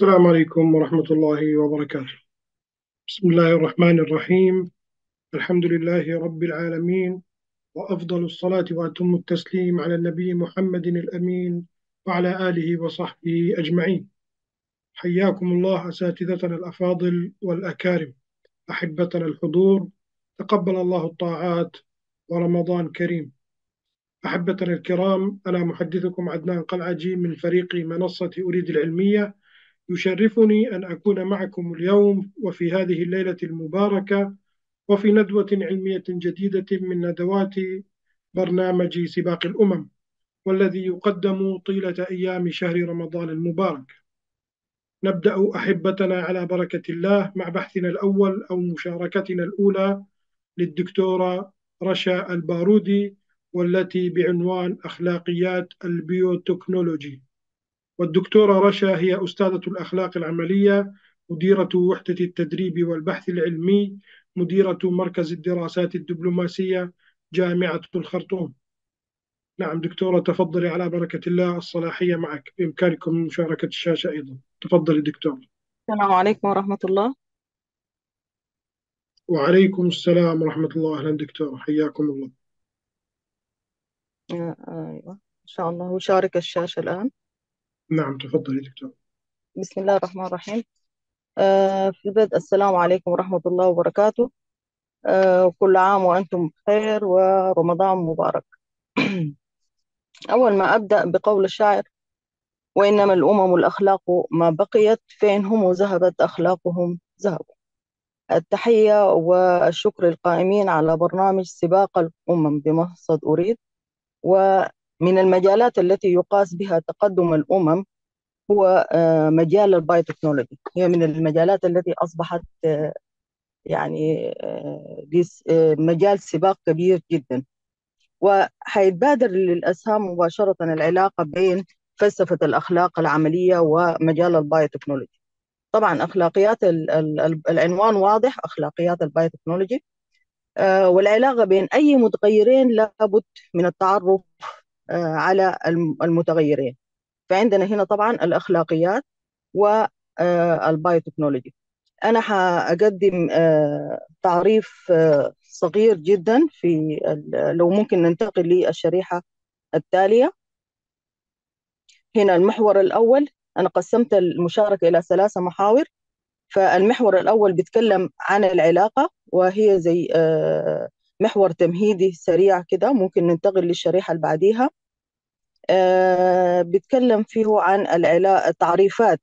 السلام عليكم ورحمة الله وبركاته. بسم الله الرحمن الرحيم. الحمد لله رب العالمين وأفضل الصلاة وأتم التسليم على النبي محمد الأمين وعلى آله وصحبه أجمعين. حياكم الله أساتذتنا الأفاضل والأكارم، أحبتنا الحضور، تقبل الله الطاعات ورمضان كريم. أحبتنا الكرام، أنا محدثكم عدنان قلعجي من فريق منصة أريد العلمية يشرفني أن أكون معكم اليوم وفي هذه الليلة المباركة وفي ندوة علمية جديدة من ندوات برنامج سباق الأمم والذي يقدم طيلة أيام شهر رمضان المبارك. نبدأ أحبتنا على بركة الله مع بحثنا الأول أو مشاركتنا الأولى للدكتورة رشا البارودي والتي بعنوان أخلاقيات البيوتكنولوجي. والدكتورة رشا هي أستاذة الأخلاق العملية مديرة وحدة التدريب والبحث العلمي مديرة مركز الدراسات الدبلوماسية جامعة الخرطوم. نعم دكتورة تفضلي على بركة الله الصلاحية معك بإمكانكم مشاركة الشاشة أيضا. تفضلي دكتور السلام عليكم ورحمة الله. وعليكم السلام ورحمة الله. أهلا دكتور حياكم الله. آه، أيوة. إن شاء الله أشارك الشاشة الآن. نعم تفضلي دكتور. بسم الله الرحمن الرحيم. آه، في البدء السلام عليكم ورحمة الله وبركاته. آه، كل عام وأنتم بخير ورمضان مبارك. أول ما أبدأ بقول الشاعر وإنما الأمم الأخلاق ما بقيت فإن هم ذهبت أخلاقهم؟ ذهبوا. التحية والشكر القائمين على برنامج سباق الأمم بمقصد أريد ومن المجالات التي يقاس بها تقدم الأمم هو آه، مجال ال biotechnology هي من المجالات التي أصبحت آه، يعني آه، مجال سباق كبير جدا. وحيتبادر للأذهان مباشرة العلاقة بين فلسفة الأخلاق العملية ومجال ال biotechnology طبعا أخلاقيات العنوان واضح أخلاقيات ال biotechnology والعلاقة بين أي متغيرين لابد من التعرف على المتغيرين. فعندنا هنا طبعا الأخلاقيات والبايوتكنولوجي أنا حأقدم آه، تعريف آه، صغير جدا في لو ممكن ننتقل للشريحة التالية. هنا المحور الأول أنا قسمت المشاركة إلى ثلاثة محاور. فالمحور الأول بيتكلم عن العلاقة وهي زي آه، محور تمهيدي سريع كده ممكن ننتقل للشريحة اللي بعديها. آه، بيتكلم فيه عن التعريفات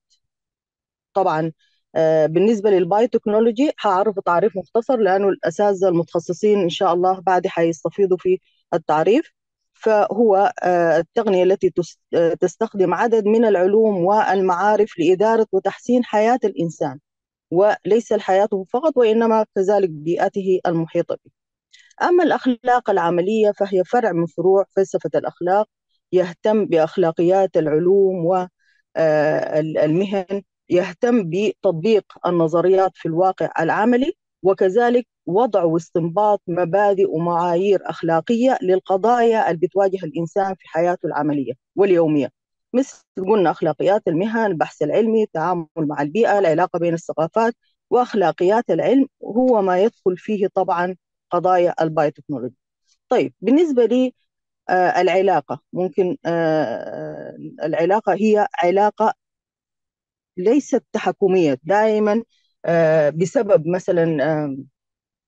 طبعا آه، بالنسبة للبايوتكنولوجي هعرف تعريف مختصر لأنه الأساتذة المتخصصين إن شاء الله بعد حيستفيضوا في التعريف. فهو آه، التقنية التي تستخدم عدد من العلوم والمعارف لإدارة وتحسين حياة الإنسان. وليس حياته فقط وإنما كذلك بيئته المحيطة به. أما الأخلاق العملية فهي فرع من فروع فلسفة الأخلاق يهتم بأخلاقيات العلوم والمهن آه، يهتم بتطبيق النظريات في الواقع العملي وكذلك وضع واستنباط مبادئ ومعايير أخلاقية للقضايا اللي بتواجه الإنسان في حياته العملية واليومية. مثل قلنا أخلاقيات المهن البحث العلمي التعامل مع البيئة العلاقة بين الثقافات وأخلاقيات العلم هو ما يدخل فيه طبعا قضايا البايوتكنولوجي طيب بالنسبة لي العلاقة. ممكن آه، العلاقة هي علاقة ليست تحكمية. دائما آه، بسبب مثلا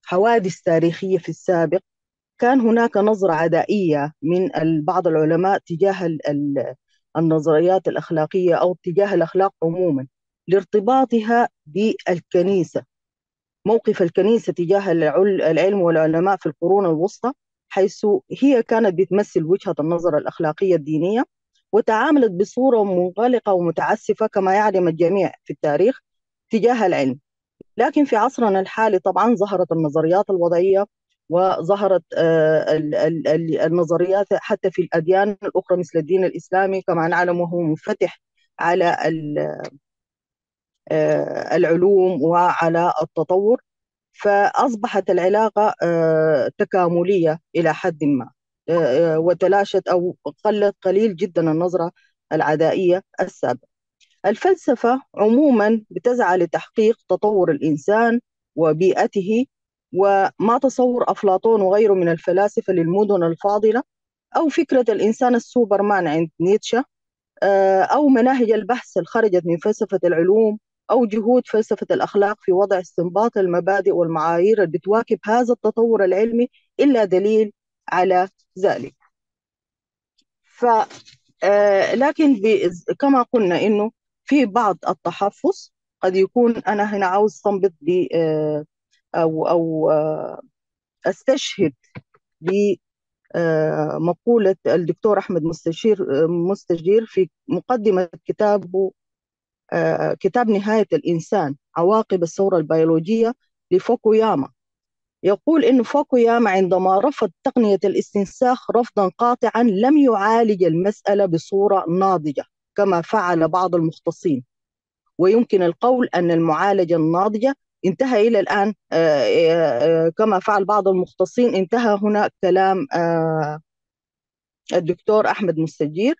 حوادث تاريخية في السابق كان هناك نظرة عدائية من بعض العلماء تجاه النظريات الأخلاقية أو تجاه الأخلاق عموما لارتباطها بالكنيسة. موقف الكنيسة تجاه العلم والعلماء في القرون الوسطى حيث هي كانت بتمثل وجهة النظر الأخلاقية الدينية وتعاملت بصورة منغلقة ومتعسفة كما يعلم الجميع في التاريخ تجاه العلم. لكن في عصرنا الحالي طبعا ظهرت النظريات الوضعية وظهرت آه، النظريات حتى في الأديان الأخرى مثل الدين الإسلامي كما نعلم وهو منفتح على آه، العلوم وعلى التطور. فأصبحت العلاقة آه، تكاملية إلى حد ما. آه، آه، وتلاشت أو قلت قليل جدا النظرة العدائية السابقة. الفلسفة عموما بتسعى لتحقيق تطور الإنسان وبيئته وما تصور أفلاطون وغيره من الفلاسفة للمدن الفاضلة أو فكرة الإنسان السوبرمان عند نيتشه أو مناهج البحث الخرجت من فلسفة العلوم أو جهود فلسفة الأخلاق في وضع استنباط المبادئ والمعايير اللي بتواكب هذا التطور العلمي إلا دليل على ذلك. ف آه، لكن كما قلنا إنه في بعض التحفظ قد يكون أنا هنا عاوز استنبط ب آه، أو أو أستشهد بمقولة الدكتور أحمد مستشير مستجير في مقدمة كتابه كتاب نهاية الإنسان عواقب الثورة البيولوجية لفوكوياما. يقول إن فوكوياما عندما رفض تقنية الاستنساخ رفضا قاطعا لم يعالج المسألة بصورة ناضجة كما فعل بعض المختصين. ويمكن القول أن المعالجة الناضجة انتهى إلى الآن كما فعل بعض المختصين انتهى هنا كلام الدكتور أحمد مستجير.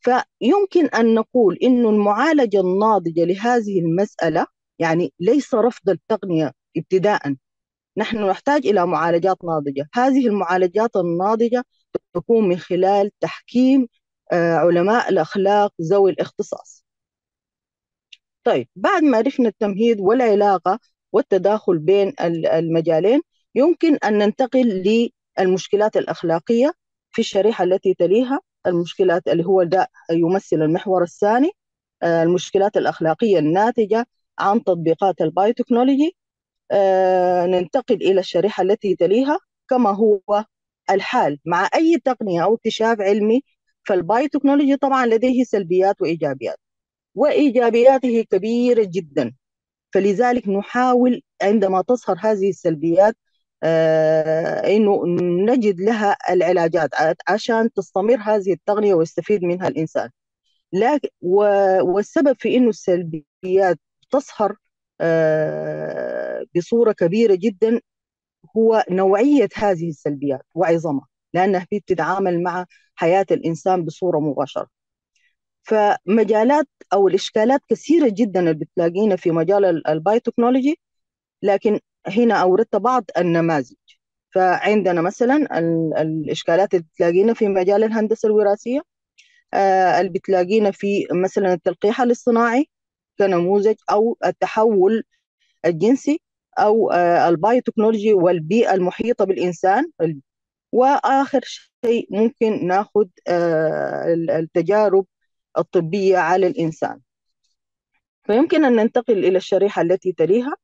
فيمكن أن نقول أن المعالجة الناضجة لهذه المسألة يعني ليس رفض التقنية ابتداء. نحن نحتاج إلى معالجات ناضجة. هذه المعالجات الناضجة تكون من خلال تحكيم علماء الأخلاق ذوي الاختصاص. طيب بعد ما عرفنا التمهيد والعلاقة والتداخل بين المجالين يمكن أن ننتقل للمشكلات الأخلاقية في الشريحة التي تليها. المشكلات اللي هو ده يمثل المحور الثاني آه، المشكلات الأخلاقية الناتجة عن تطبيقات البايوتكنولوجي. آه، ننتقل إلى الشريحة التي تليها كما هو الحال. مع أي تقنية أو اكتشاف علمي فالبايوتكنولوجي طبعا لديه سلبيات وإيجابيات وإيجابياته كبيرة جدا. فلذلك نحاول عندما تظهر هذه السلبيات إنه نجد لها العلاجات عشان تستمر هذه التقنيه ويستفيد منها الإنسان. لكن والسبب في إنه السلبيات تظهر آه بصورة كبيرة جدا هو نوعية هذه السلبيات وعظمها لأنها بتتعامل مع حياة الإنسان بصورة مباشرة. فمجالات أو الإشكالات كثيرة جدا اللي بتلاقينا في مجال البايوتكنولوجي لكن هنا أوردت بعض النماذج. فعندنا مثلا الإشكالات اللي بتلاقينا في مجال الهندسة الوراثية آه، اللي بتلاقينا في مثلا التلقيح الاصطناعي كنموذج أو التحول الجنسي أو آه، البايوتكنولوجي والبيئة المحيطة بالإنسان. وآخر شيء ممكن ناخذ آه، التجارب الطبية على الإنسان. فيمكن أن ننتقل إلى الشريحة التي تليها.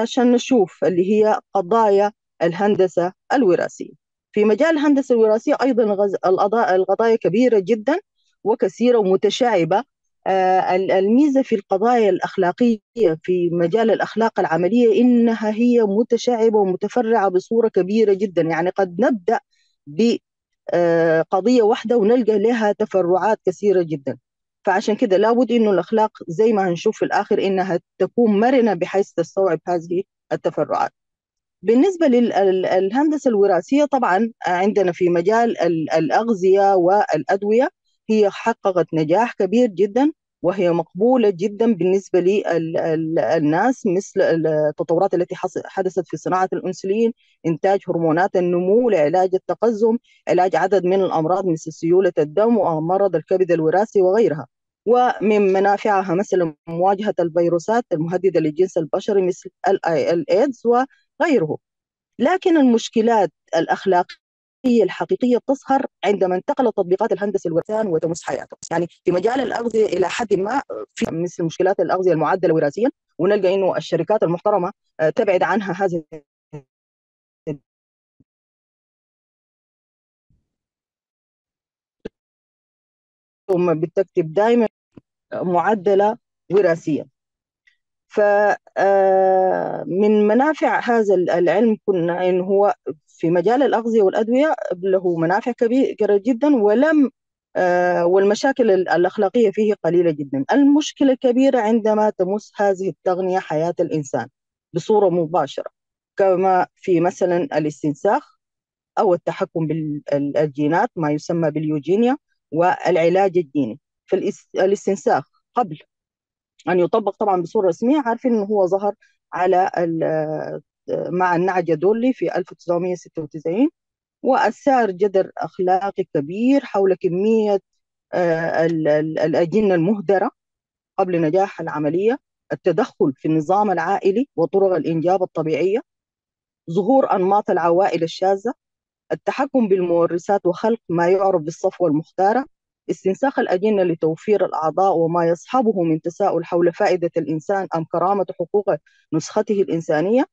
عشان نشوف اللي هي قضايا الهندسة الوراثية. في مجال الهندسة الوراثية أيضا القضايا كبيرة جدا وكثيرة ومتشعبة. آه، الميزة في القضايا الأخلاقية في مجال الأخلاق العملية إنها هي متشعبة ومتفرعة بصورة كبيرة جدا. يعني قد نبدأ آه، قضية واحدة ونلقى لها تفرعات كثيرة جدا. فعشان كده لابد إنه الأخلاق زي ما هنشوف في الآخر إنها تكون مرنة بحيث تستوعب هذه التفرعات. بالنسبة للهندسه الوراثية طبعا عندنا في مجال الأغذية والأدوية هي حققت نجاح كبير جدا وهي مقبولة جدا بالنسبة للناس مثل التطورات التي حدثت في صناعة الأنسولين إنتاج هرمونات النمو لعلاج التقزم علاج عدد من الأمراض مثل سيولة الدم ومرض الكبد الوراثي وغيرها ومن منافعها مثل مواجهة الفيروسات المهددة للجنس البشري مثل الإيدز وغيره. لكن المشكلات الأخلاقية هي الحقيقية تظهر عندما انتقلت تطبيقات الهندسة الوراثيه وتمس حياته، يعني في مجال الأغذية إلى حد ما في مثل مشكلات الأغذية المعدلة وراثيا ونلقى إنه الشركات المحترمة آه، تبعد عنها هذه بتكتب دائما معدلة وراثيا فمن آه، منافع هذا العلم كنا انه هو في مجال الأغذية والأدوية له منافع كبيرة جدا ولم آه، والمشاكل الأخلاقية فيه قليلة جدا. المشكلة الكبيرة عندما تمس هذه التغنية حياة الإنسان بصورة مباشرة كما في مثلا الاستنساخ أو التحكم بالجينات ما يسمى باليوجينيا. والعلاج الجيني فالاستنساخ قبل. أن يطبق طبعا بصورة رسمية عارفين أنه هو ظهر على مع النعجة دولي في 1996 وأثار جدل أخلاقي كبير حول كمية الأجنة المهدرة قبل نجاح العملية. التدخل في النظام العائلي وطرق الإنجاب الطبيعية. ظهور أنماط العوائل الشاذة. التحكم بالمورثات وخلق ما يعرف بالصفوة المختارة استنساخ الأجنة لتوفير الأعضاء وما يصحبه من تساؤل حول فائدة الإنسان أم كرامة حقوق نسخته الإنسانية.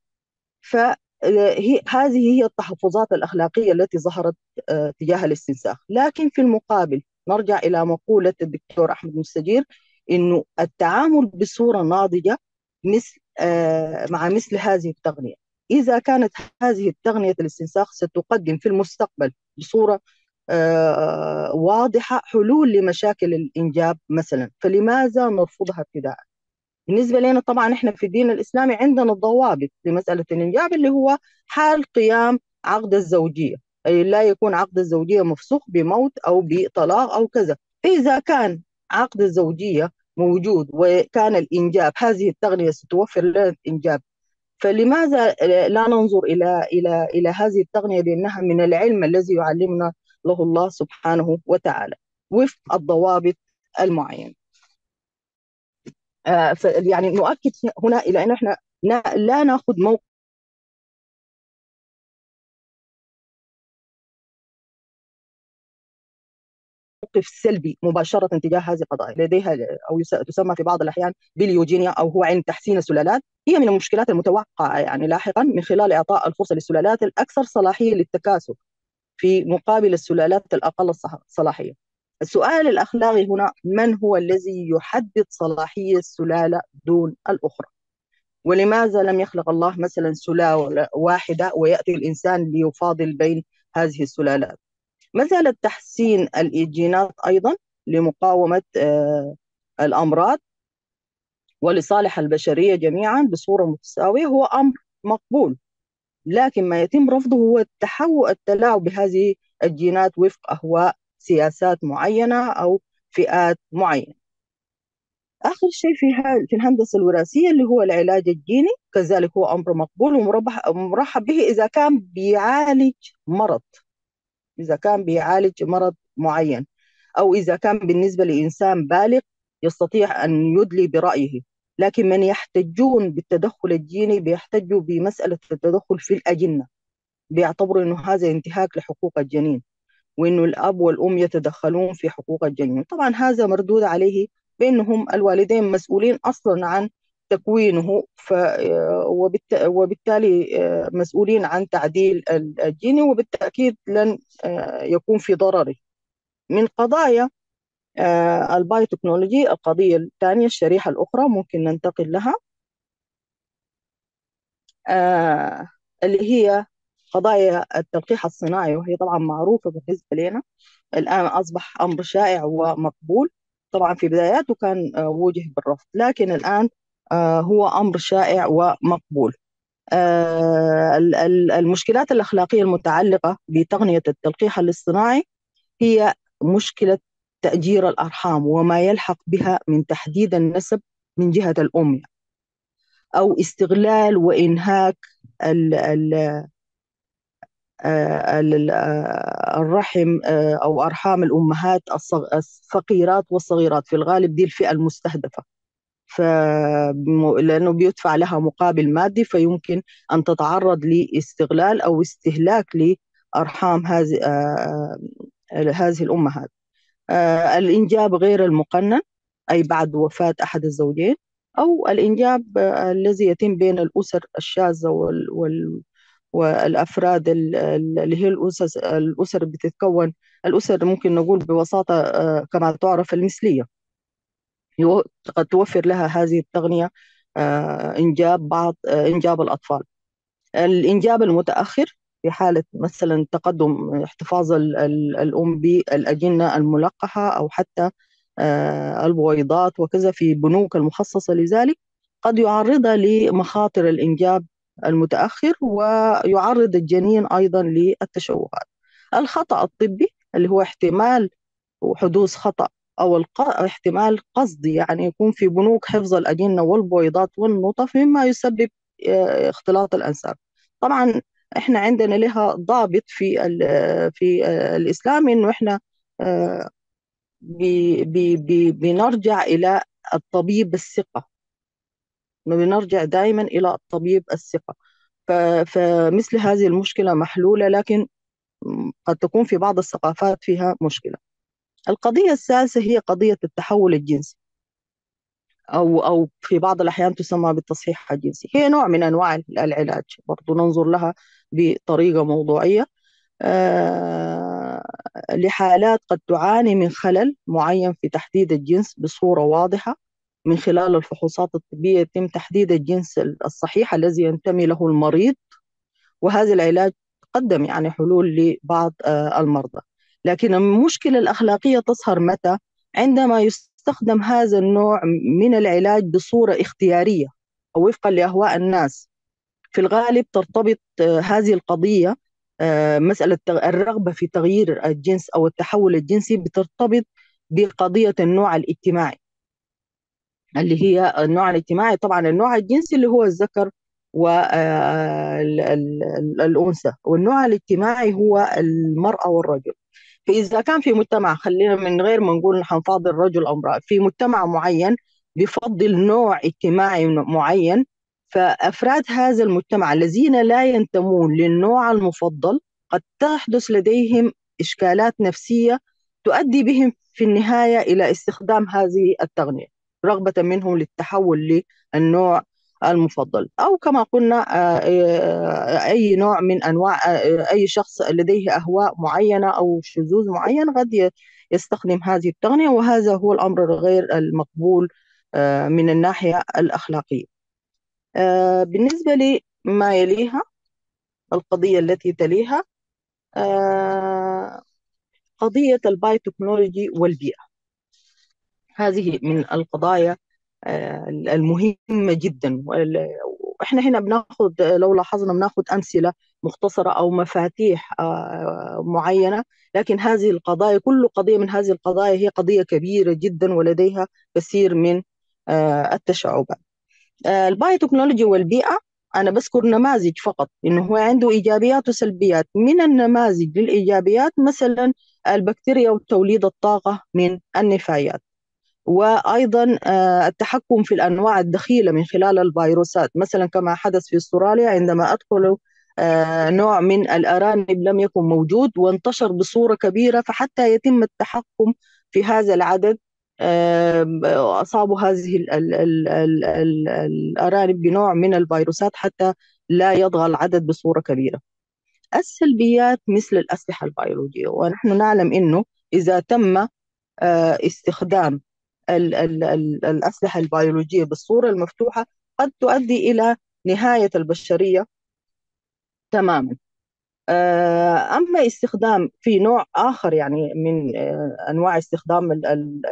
فهي هذه هي التحفظات الأخلاقية التي ظهرت آه، تجاه الاستنساخ. لكن في المقابل نرجع إلى مقولة الدكتور أحمد مستجير إنه التعامل بصورة ناضجة مثل آه، مع مثل هذه التقنية. إذا كانت هذه التقنية الاستنساخ ستقدم في المستقبل بصورة آه، واضحة حلول لمشاكل الإنجاب مثلا. فلماذا نرفضها ابتداء؟ بالنسبة لنا طبعا إحنا في الدين الإسلامي عندنا ضوابط لمسألة الإنجاب اللي هو حال قيام عقد الزوجية. أي لا يكون عقد الزوجية مفسوخ بموت أو بطلاق أو كذا. إذا كان عقد الزوجية موجود وكان الإنجاب هذه التغنية ستوفر لنا الإنجاب. فلماذا لا ننظر إلى إلى إلى هذه التغنية بأنها من العلم الذي يعلمنا له الله سبحانه وتعالى وفق الضوابط المعينة. آه يعني نؤكد هنا إلى أن إحنا لا نأخذ موقف موقف سلبي مباشرة تجاه هذه القضايا لديها أو تسمى في بعض الأحيان باليوجينيا أو هو علم تحسين السلالات. هي من المشكلات المتوقعة يعني لاحقا من خلال إعطاء الفرصة للسلالات الأكثر صلاحية للتكاثر في مقابل السلالات الأقل صلاحية. السؤال الأخلاقي هنا من هو الذي يحدد صلاحية السلالة دون الأخرى؟ ولماذا لم يخلق الله مثلا سلالة واحدة ويأتي الإنسان ليفاضل بين هذه السلالات؟ مسألة تحسين الإيجينات أيضا لمقاومة آه، الأمراض ولصالح البشرية جميعا بصورة متساوية هو أمر مقبول. لكن ما يتم رفضه هو التحول التلاعب بهذه الجينات وفق أهواء سياسات معينة أو فئات معينة. آخر شيء في في الهندسة الوراثية اللي هو العلاج الجيني كذلك هو أمر مقبول ومرحب به إذا كان بيعالج مرض. إذا كان بيعالج مرض معين أو إذا كان بالنسبة لإنسان بالغ يستطيع أن يدلي برأيه. لكن من يحتجون بالتدخل الجيني بيحتجوا بمسألة التدخل في الأجنة. بيعتبروا أنه هذا انتهاك لحقوق الجنين وأنه الأب والأم يتدخلون في حقوق الجنين. طبعا هذا مردود عليه بأنهم الوالدين مسؤولين أصلا عن تكوينه ف وبالتالي مسؤولين عن تعديل الجيني وبالتأكيد لن يكون في ضرره من قضايا آه، البايوتكنولوجي القضية الثانية الشريحة الأخرى ممكن ننتقل لها. آه، اللي هي قضايا التلقيح الصناعي وهي طبعا معروفة بالنسبة لنا. الآن أصبح أمر شائع ومقبول طبعا في بداياته كان آه، وجه بالرفض. لكن الآن هو أمر شائع ومقبول. المشكلات الأخلاقية المتعلقة بتقنية التلقيح الاصطناعي هي مشكلة تأجير الأرحام وما يلحق بها من تحديد النسب من جهة الأم أو استغلال وإنهاك ال ال آه، آه، الرحم آه، أو أرحام الأمهات الفقيرات والصغيرات. في الغالب دي الفئة المستهدفة. ف لأنه بيدفع لها مقابل مادي فيمكن أن تتعرض لاستغلال أو استهلاك لأرحام هذه هذه الأمهات آه، الإنجاب غير المقنن أي بعد وفاة أحد الزوجين أو الإنجاب آه، الذي يتم بين الأسر الشاذة وال, وال والأفراد اللي هي الأسر الأسر بتتكون الأسر ممكن نقول ببساطة آه، كما تعرف المثلية. قد توفر لها هذه التغنية إنجاب بعض إنجاب الأطفال. الإنجاب المتأخر في حالة مثلا تقدم احتفاظ الأم بالأجنة الملقحة أو حتى آه، البويضات وكذا في بنوك المخصصة لذلك قد يعرضها لمخاطر الإنجاب المتأخر ويعرض الجنين أيضا للتشوهات. الخطأ الطبي اللي هو احتمال حدوث خطأ أو احتمال قصدي يعني يكون في بنوك حفظ الأجنة والبويضات والنطف مما يسبب اختلاط الأنساب. طبعا إحنا عندنا لها ضابط في في الإسلام إنه إحنا بي بي بنرجع إلى الطبيب الثقة. بنرجع دائما إلى الطبيب الثقة. فمثل هذه المشكلة محلولة لكن قد تكون في بعض الثقافات فيها مشكلة. القضية الثالثة هي قضية التحول الجنسي. أو أو في بعض الأحيان تسمى بالتصحيح الجنسي. هي نوع من أنواع العلاج. برضو ننظر لها بطريقة موضوعية. آه لحالات قد تعاني من خلل معين في تحديد الجنس بصورة واضحة. من خلال الفحوصات الطبية يتم تحديد الجنس الصحيح الذي ينتمي له المريض. وهذا العلاج قدم يعني حلول لبعض آه المرضى. لكن المشكلة الأخلاقية تظهر متى؟ عندما يستخدم هذا النوع من العلاج بصورة اختيارية أو وفقا لأهواء الناس. في الغالب ترتبط آه هذه القضية آه مسألة الرغبة في تغيير الجنس أو التحول الجنسي بترتبط بقضية النوع الاجتماعي. اللي هي النوع الاجتماعي طبعا النوع الجنسي اللي هو الذكر والأنثى والنوع الاجتماعي هو المرأة والرجل. فإذا كان في مجتمع خلينا من غير ما نقول حنفاضل رجل أو امرأة في مجتمع معين بفضل نوع اجتماعي معين فأفراد هذا المجتمع الذين لا ينتمون للنوع المفضل قد تحدث لديهم إشكالات نفسية تؤدي بهم في النهاية إلى استخدام هذه التغنية رغبة منهم للتحول للنوع المفضل. أو كما قلنا أي نوع من أنواع أي شخص لديه أهواء معينة أو شذوذ معين قد يستخدم هذه التغنية وهذا هو الأمر الغير المقبول من الناحية الأخلاقية. بالنسبة لما يليها القضية التي تليها قضية البايوتكنولوجي والبيئة. هذه من القضايا المهمة جدا. وإحنا هنا بناخذ لو لاحظنا بناخذ أمثلة مختصرة أو مفاتيح معينة. لكن هذه القضايا كل قضية من هذه القضايا هي قضية كبيرة جدا ولديها كثير من التشعبات. ال biotechnology والبيئة أنا بذكر نماذج فقط. إنه هو عنده إيجابيات وسلبيات. من النماذج للإيجابيات؟ مثلا البكتيريا وتوليد الطاقة من النفايات. وأيضا التحكم في الأنواع الدخيلة من خلال الفيروسات مثلا كما حدث في أستراليا عندما ادخلوا نوع من الأرانب لم يكن موجود وانتشر بصورة كبيرة فحتى يتم التحكم في هذا العدد أصابوا هذه ال ال ال ال الأرانب بنوع من الفيروسات حتى لا يضغى العدد بصورة كبيرة. السلبيات مثل الأسلحة البيولوجية ونحن نعلم إنه إذا تم استخدام ال ال ال الأسلحة البيولوجية بالصورة المفتوحة قد تؤدي إلى نهاية البشرية تماما. أما استخدام في نوع آخر يعني من أنواع استخدام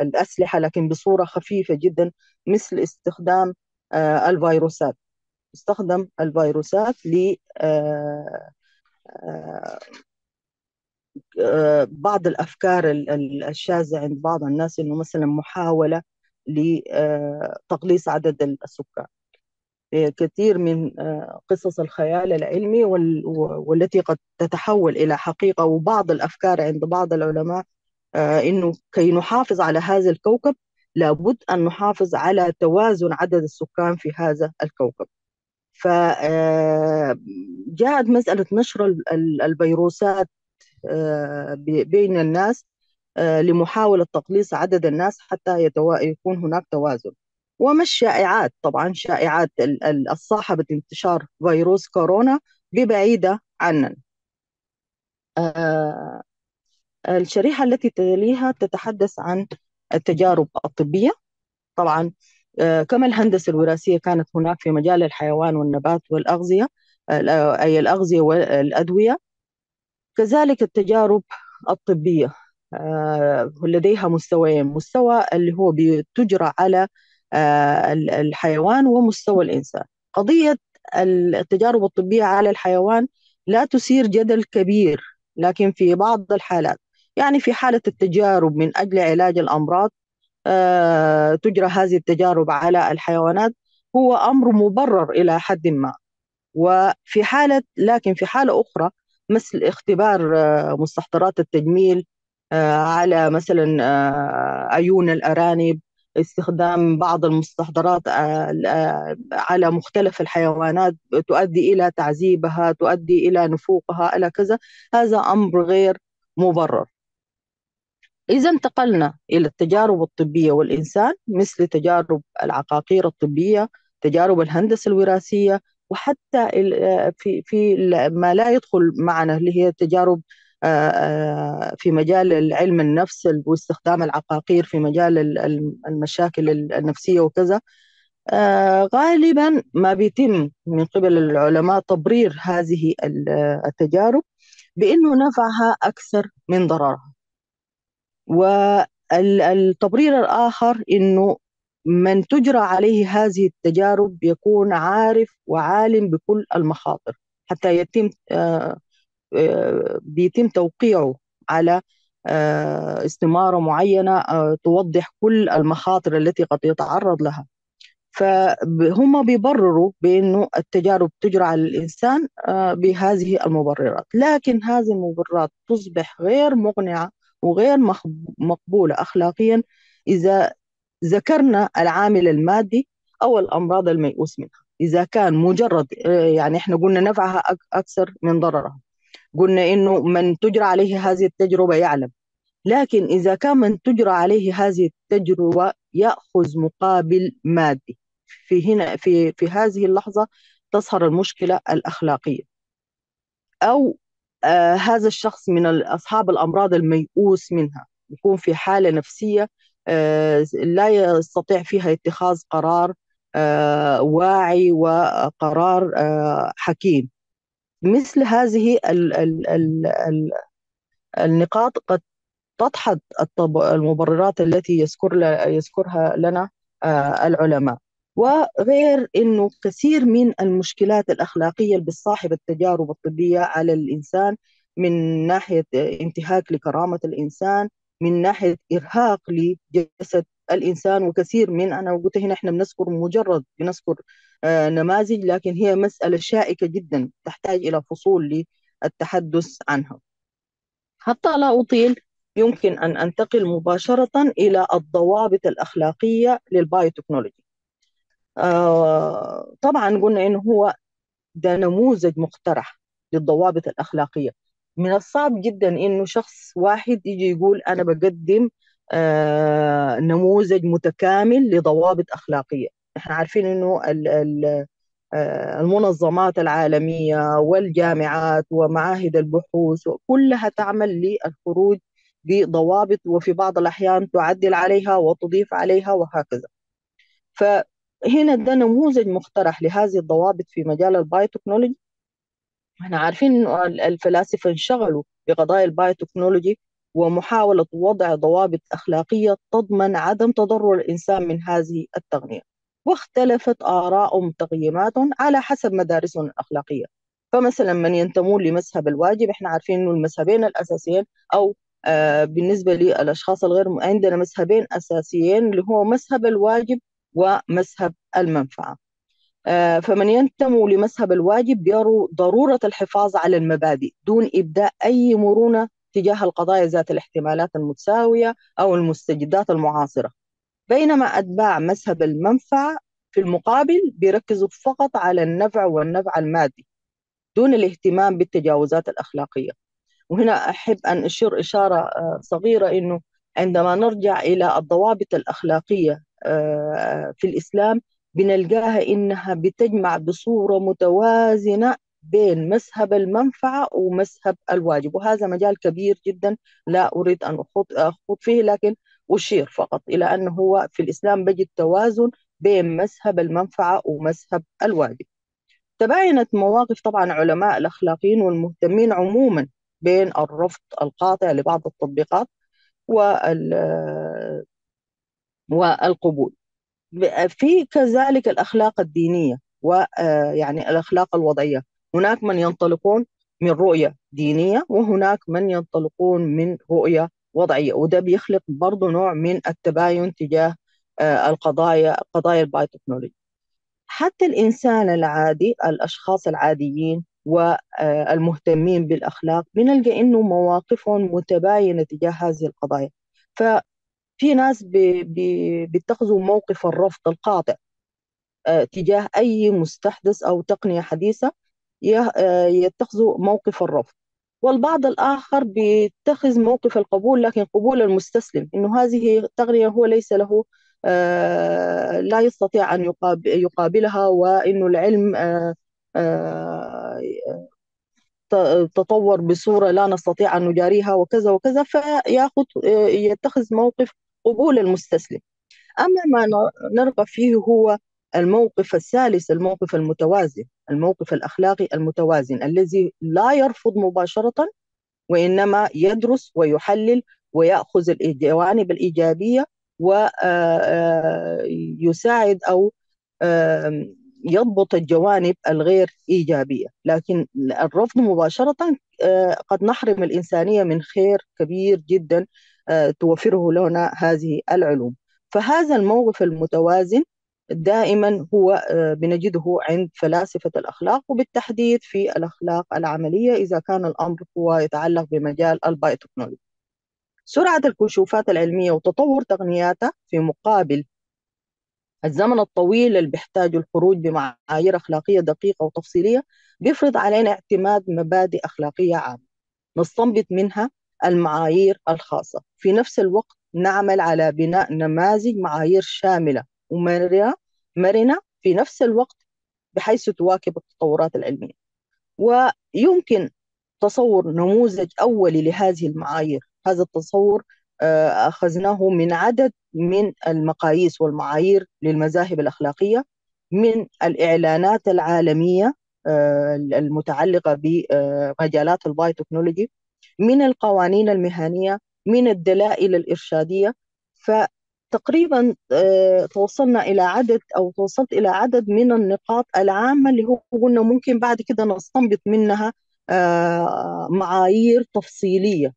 الأسلحة لكن بصورة خفيفة جدا مثل استخدام الفيروسات. استخدم الفيروسات ل بعض الأفكار الشاذة عند بعض الناس إنه مثلا محاولة لتقليص عدد السكان. كثير من قصص الخيال العلمي والتي قد تتحول إلى حقيقة وبعض الأفكار عند بعض العلماء إنه كي نحافظ على هذا الكوكب لابد أن نحافظ على توازن عدد السكان في هذا الكوكب. فجاءت مسألة نشر الفيروسات بين الناس لمحاولة تقليص عدد الناس حتى. يكون هناك توازن. وما الشائعات طبعا شائعات الصاحبة انتشار فيروس كورونا ببعيدة عننا. الشريحة التي تليها تتحدث عن التجارب الطبية. طبعا كما الهندسة الوراثية كانت هناك في مجال الحيوان والنبات والأغذية أي الأغذية والأدوية. كذلك التجارب الطبية لديها مستويين مستوى اللي هو بتجرى على الحيوان ومستوى الإنسان. قضية التجارب الطبية على الحيوان لا تثير جدل كبير لكن في بعض الحالات يعني في حالة التجارب من أجل علاج الأمراض آه، تجرى هذه التجارب على الحيوانات هو أمر مبرر إلى حد ما. وفي حالة لكن في حالة أخرى مثل اختبار آه، مستحضرات التجميل آه، على مثلا عيون الأرانب استخدام بعض المستحضرات على مختلف الحيوانات تؤدي إلى تعذيبها تؤدي إلى نفوقها إلى كذا. هذا أمر غير مبرر. إذا انتقلنا إلى التجارب الطبية والإنسان مثل تجارب العقاقير الطبية تجارب الهندسة الوراثية وحتى في في ما لا يدخل معنا اللي هي تجارب في مجال علم النفس واستخدام العقاقير في مجال المشاكل النفسية وكذا. غالبا ما بيتم من قبل العلماء تبرير هذه التجارب بأنه نفعها أكثر من ضررها. والتبرير الآخر أنه من تجرى عليه هذه التجارب يكون عارف وعالم بكل المخاطر حتى يتم آه، آه، بيتم توقيعه على آه، استمارة معينة توضح كل المخاطر التي قد يتعرض لها. فهم بيبرروا بأنه التجارب تجرى على الإنسان بهذه المبررات. لكن هذه المبررات تصبح غير مقنعة وغير مقبولة أخلاقيا إذا ذكرنا العامل المادي أو الأمراض الميؤوس منها. إذا كان مجرد يعني إحنا قلنا نفعها أكثر من ضررها. قلنا إنه من تجرى عليه هذه التجربة يعلم. لكن إذا كان من تجرى عليه هذه التجربة يأخذ مقابل مادي. في هنا في في هذه اللحظة تظهر المشكلة الأخلاقية. أو آه هذا الشخص من أصحاب الأمراض الميؤوس منها. يكون في حالة نفسية آه لا يستطيع فيها اتخاذ قرار آه واعي وقرار آه حكيم. مثل هذه ال ال ال ال النقاط قد تدحض المبررات التي يذكر يذكرها لنا آه، العلماء. وغير إنه كثير من المشكلات الأخلاقية اللي بتصاحب التجارب الطبية على الإنسان من ناحية انتهاك لكرامة الإنسان من ناحية إرهاق لجسد الإنسان وكثير من أنا قلت هنا إحنا بنذكر مجرد بنذكر آه نماذج لكن هي مسألة شائكة جدا تحتاج إلى فصول للتحدث عنها. حتى لا أطيل يمكن أن أنتقل مباشرة إلى الضوابط الأخلاقية للبايوتكنولوجي. آه طبعا قلنا إنه هو ده نموذج مقترح للضوابط الأخلاقية من الصعب جدا إنه شخص واحد يجي يقول أنا بقدم آه نموذج متكامل لضوابط أخلاقية. إحنا عارفين إنه ال ال آه، المنظمات العالمية والجامعات ومعاهد البحوث كلها تعمل للخروج بضوابط وفي بعض الأحيان تعدل عليها وتضيف عليها وهكذا. ف هنا ده نموذج مقترح لهذه الضوابط في مجال البايوتكنولوجي إحنا عارفين إنه الفلاسفة انشغلوا بقضايا البايوتكنولوجي ومحاولة وضع ضوابط أخلاقية تضمن عدم تضرر الإنسان من هذه التقنية واختلفت آراءهم وتقييماتهم على حسب مدارسهم الأخلاقية. فمثلا من ينتمون لمذهب الواجب إحنا عارفين إنه المذهبين الأساسيين أو آه بالنسبة للأشخاص الغير عندنا مذهبين أساسيين اللي هو مذهب الواجب ومذهب المنفعة. آه، فمن ينتموا لمذهب الواجب يروا ضرورة الحفاظ على المبادئ دون إبداء أي مرونة تجاه القضايا ذات الاحتمالات المتساوية أو المستجدات المعاصرة. بينما أتباع مذهب المنفعة في المقابل بيركزوا فقط على النفع والنفع المادي دون الاهتمام بالتجاوزات الأخلاقية. وهنا أحب أن أشير إشارة آه، صغيرة أنه عندما نرجع إلى الضوابط الأخلاقية آه، في الإسلام بنلقاها إنها بتجمع بصورة متوازنة بين مذهب المنفعة ومذهب الواجب. وهذا مجال كبير جدا لا أريد أن أخوض فيه لكن أشير فقط إلى أنه هو في الإسلام بجد توازن بين مذهب المنفعة ومذهب الواجب. تباينت مواقف طبعا علماء الأخلاقيين والمهتمين عموما بين الرفض القاطع لبعض التطبيقات وال والقبول. في كذلك الأخلاق الدينية ويعني آه، الأخلاق الوضعية. هناك من ينطلقون من رؤية دينية وهناك من ينطلقون من رؤية وضعية. وده بيخلق برضو نوع من التباين تجاه القضايا قضايا البايوتكنولوجي حتى الإنسان العادي الأشخاص العاديين والمهتمين بالأخلاق بنلقى إنه مواقفهم متباينة تجاه هذه القضايا. ففي ناس بيتخذوا موقف الرفض القاطع تجاه أي مستحدث أو تقنية حديثة يتخذوا موقف الرفض. والبعض الآخر بيتخذ موقف القبول لكن قبول المستسلم إنه هذه التقنية هو ليس له لا يستطيع أن يقابلها وإنه العلم تطور بصورة لا نستطيع أن نجاريها وكذا وكذا فيأخذ يتخذ موقف قبول المستسلم. أما ما نرغب فيه هو الموقف الثالث الموقف المتوازن الموقف الأخلاقي المتوازن الذي لا يرفض مباشرة وإنما يدرس ويحلل ويأخذ الجوانب الإيجابية ويساعد أو يضبط الجوانب الغير إيجابية. لكن الرفض مباشرة قد نحرم الإنسانية من خير كبير جدا توفره لنا هذه العلوم. فهذا الموقف المتوازن دائما هو بنجده عند فلاسفة الأخلاق وبالتحديد في الأخلاق العملية إذا كان الأمر هو يتعلق بمجال البايوتكنولوجي سرعة الكشوفات العلمية وتطور تقنياتها في مقابل الزمن الطويل اللي بيحتاج الخروج بمعايير أخلاقية دقيقة وتفصيلية بيفرض علينا اعتماد مبادئ أخلاقية عامة. نستنبط منها المعايير الخاصة. في نفس الوقت نعمل على بناء نماذج معايير شاملة. ومرنة مرنة في نفس الوقت بحيث تواكب التطورات العلمية. ويمكن تصور نموذج أولي لهذه المعايير. هذا التصور أخذناه من عدد من المقاييس والمعايير للمذاهب الأخلاقية من الإعلانات العالمية المتعلقة بمجالات البايوتكنولوجي من القوانين المهنية من الدلائل الإرشادية. فتقريبا توصلنا إلى عدد أو توصلت إلى عدد من النقاط العامة اللي هو قلنا ممكن بعد كده نستنبط منها معايير تفصيلية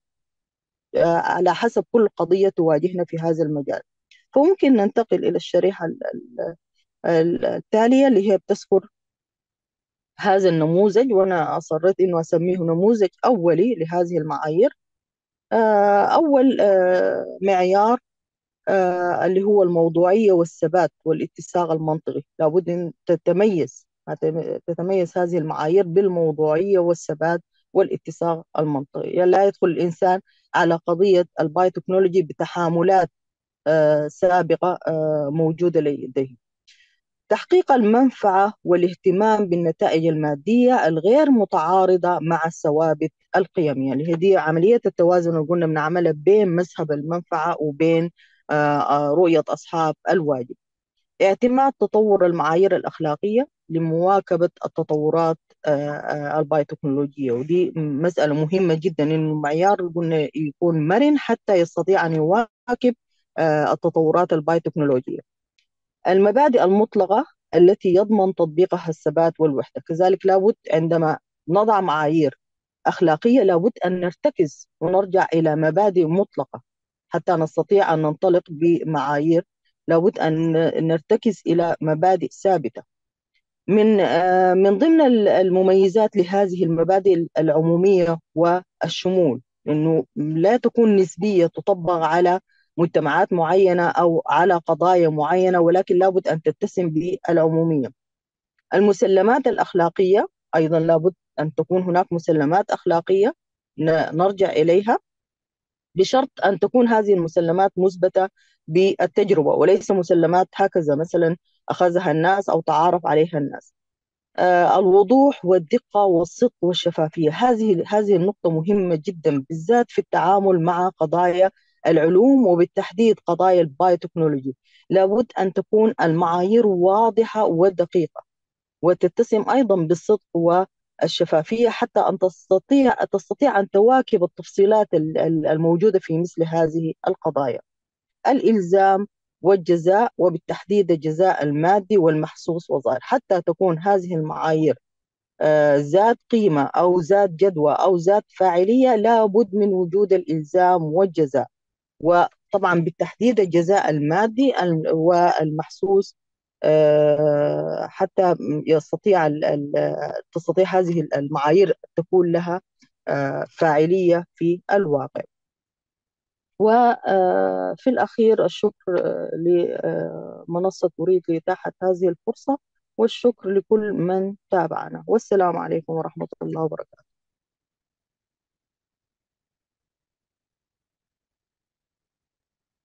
على حسب كل قضية تواجهنا في هذا المجال. فممكن ننتقل إلى الشريحة التالية اللي هي بتذكر هذا النموذج وأنا أصريت إنه أسميه نموذج أولي لهذه المعايير. أول معيار اللي هو الموضوعية والثبات والاتساق المنطقي. لابد أن تتميز تتميز هذه المعايير بالموضوعية والثبات والاتساق المنطقي. يعني لا يدخل الإنسان على قضية البايوتكنولوجي بتحاملات سابقة موجودة لديه. تحقيق المنفعة والاهتمام بالنتائج المادية الغير متعارضة مع الثوابت القيمية اللي هي دي عملية التوازن اللي قلنا بنعملها بين مذهب المنفعة وبين رؤية أصحاب الواجب. اعتماد تطور المعايير الأخلاقية لمواكبة التطورات البايوتكنولوجية ودي مسألة مهمة جدا إنه المعيار قلنا يكون مرن حتى يستطيع أن يواكب التطورات البايوتكنولوجية المبادئ المطلقة التي يضمن تطبيقها الثبات والوحدة. كذلك لابد عندما نضع معايير أخلاقية لابد أن نرتكز ونرجع إلى مبادئ مطلقة. حتى نستطيع أن ننطلق بمعايير لابد أن نرتكز إلى مبادئ ثابتة. من من ضمن المميزات لهذه المبادئ العمومية والشمول إنه لا تكون نسبية تطبق على مجتمعات معينة أو على قضايا معينة ولكن لابد أن تتسم بالعمومية. المسلمات الأخلاقية أيضا لابد أن تكون هناك مسلمات أخلاقية نرجع إليها. بشرط أن تكون هذه المسلمات مثبتة بالتجربة وليس مسلمات هكذا مثلا أخذها الناس أو تعارف عليها الناس. آه الوضوح والدقة والصدق والشفافية. هذه هذه النقطة مهمة جدا بالذات في التعامل مع قضايا العلوم وبالتحديد قضايا البايوتكنولوجي. لابد أن تكون المعايير واضحة ودقيقة وتتسم أيضا بالصدق والشفافية حتى أن تستطيع تستطيع أن تواكب التفصيلات الموجودة في مثل هذه القضايا. الإلزام والجزاء وبالتحديد الجزاء المادي والمحسوس والظاهر حتى تكون هذه المعايير ذات قيمة أو ذات جدوى أو ذات فاعلية لابد من وجود الإلزام والجزاء. وطبعا بالتحديد الجزاء المادي والمحسوس حتى يستطيع تستطيع هذه المعايير تكون لها فاعلية في الواقع. وفي الأخير الشكر لمنصة أريد لإتاحة هذه الفرصة والشكر لكل من تابعنا. والسلام عليكم ورحمة الله وبركاته.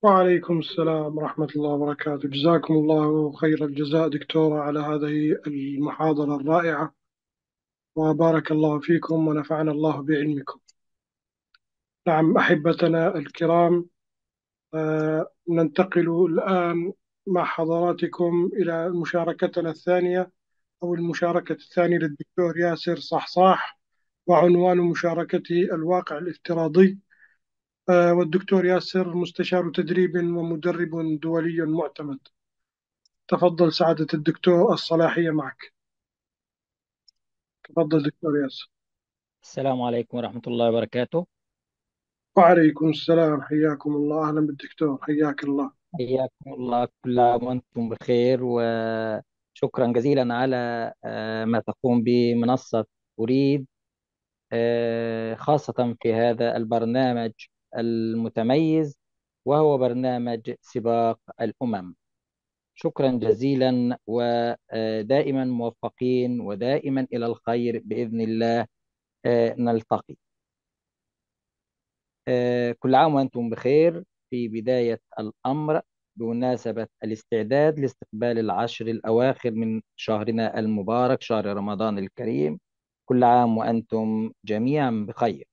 وعليكم السلام ورحمة الله وبركاته. جزاكم الله خير الجزاء دكتورة على هذه المحاضرة الرائعة. وبارك الله فيكم ونفعنا الله بعلمكم. نعم أحبتنا الكرام آه ننتقل الآن مع حضراتكم إلى مشاركتنا الثانية أو المشاركة الثانية للدكتور ياسر صحصاح وعنوان مشاركته الواقع الافتراضي. والدكتور ياسر مستشار تدريب ومدرب دولي معتمد. تفضل سعادة الدكتور الصلاحية معك. تفضل دكتور ياسر. السلام عليكم ورحمة الله وبركاته. وعليكم السلام. حياكم الله. أهلا بالدكتور. حياك الله. حياكم الله كل عام وأنتم بخير. وشكرا جزيلا على ما تقوم به منصة أريد خاصة في هذا البرنامج. المتميز وهو برنامج سباق الأمم. شكرا جزيلا ودائما موفقين ودائما إلى الخير بإذن الله. نلتقي. كل عام وأنتم بخير. في بداية الأمر بمناسبة الاستعداد لاستقبال العشر الأواخر من شهرنا المبارك شهر رمضان الكريم كل عام وأنتم جميعا بخير.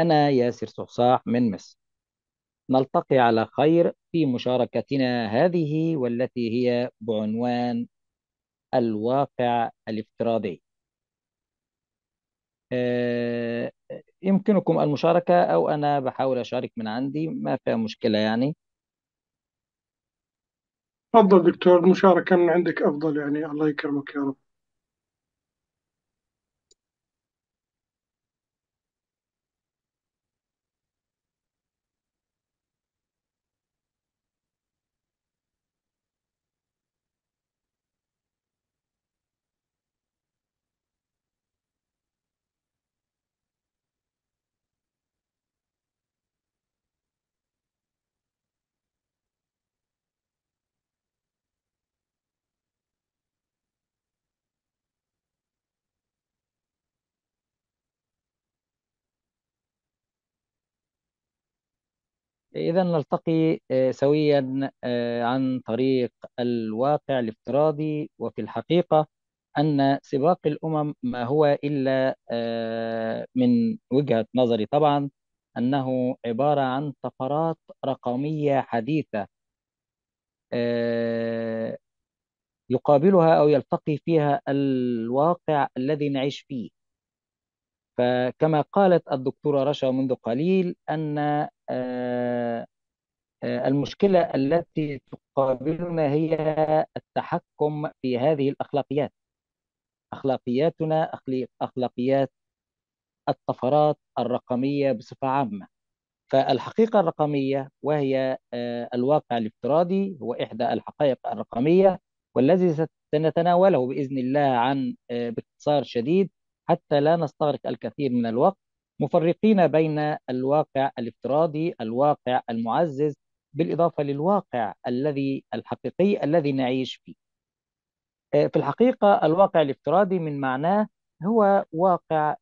أنا ياسر صحصاح من مصر. نلتقي على خير في مشاركتنا هذه والتي هي بعنوان الواقع الافتراضي. يمكنكم المشاركة أو أنا بحاول أشارك من عندي ما فيها مشكلة يعني. تفضل دكتور المشاركة من عندك أفضل يعني الله يكرمك يا رب. إذا نلتقي سويا عن طريق الواقع الافتراضي. وفي الحقيقة أن سباق الأمم ما هو إلا من وجهة نظري طبعا أنه عبارة عن طفرات رقمية حديثة يقابلها أو يلتقي فيها الواقع الذي نعيش فيه. فكما قالت الدكتورة رشا منذ قليل أن المشكلة التي تقابلنا هي التحكم في هذه الأخلاقيات. أخلاقياتنا أخلاقيات الطفرات الرقمية بصفة عامة. فالحقيقة الرقمية وهي الواقع الافتراضي هو إحدى الحقائق الرقمية والذي سنتناوله بإذن الله عن باختصار شديد حتى لا نستغرق الكثير من الوقت. مفرقين بين الواقع الافتراضي الواقع المعزز بالإضافة للواقع الذي الحقيقي الذي نعيش فيه. في الحقيقة الواقع الافتراضي من معناه هو واقع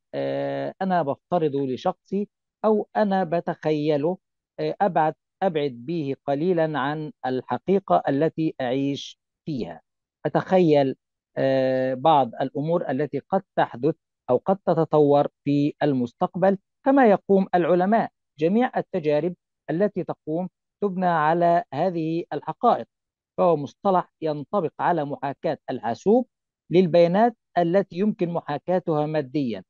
أنا بفترضه لشخصي أو أنا بتخيله. أبعد أبعد به قليلا عن الحقيقة التي أعيش فيها. أتخيل بعض الأمور التي قد تحدث أو قد تتطور في المستقبل كما يقوم العلماء. جميع التجارب التي تقوم تبنى على هذه الحقائق. فهو مصطلح ينطبق على محاكاة الحاسوب للبيانات التي يمكن محاكاتها ماديا.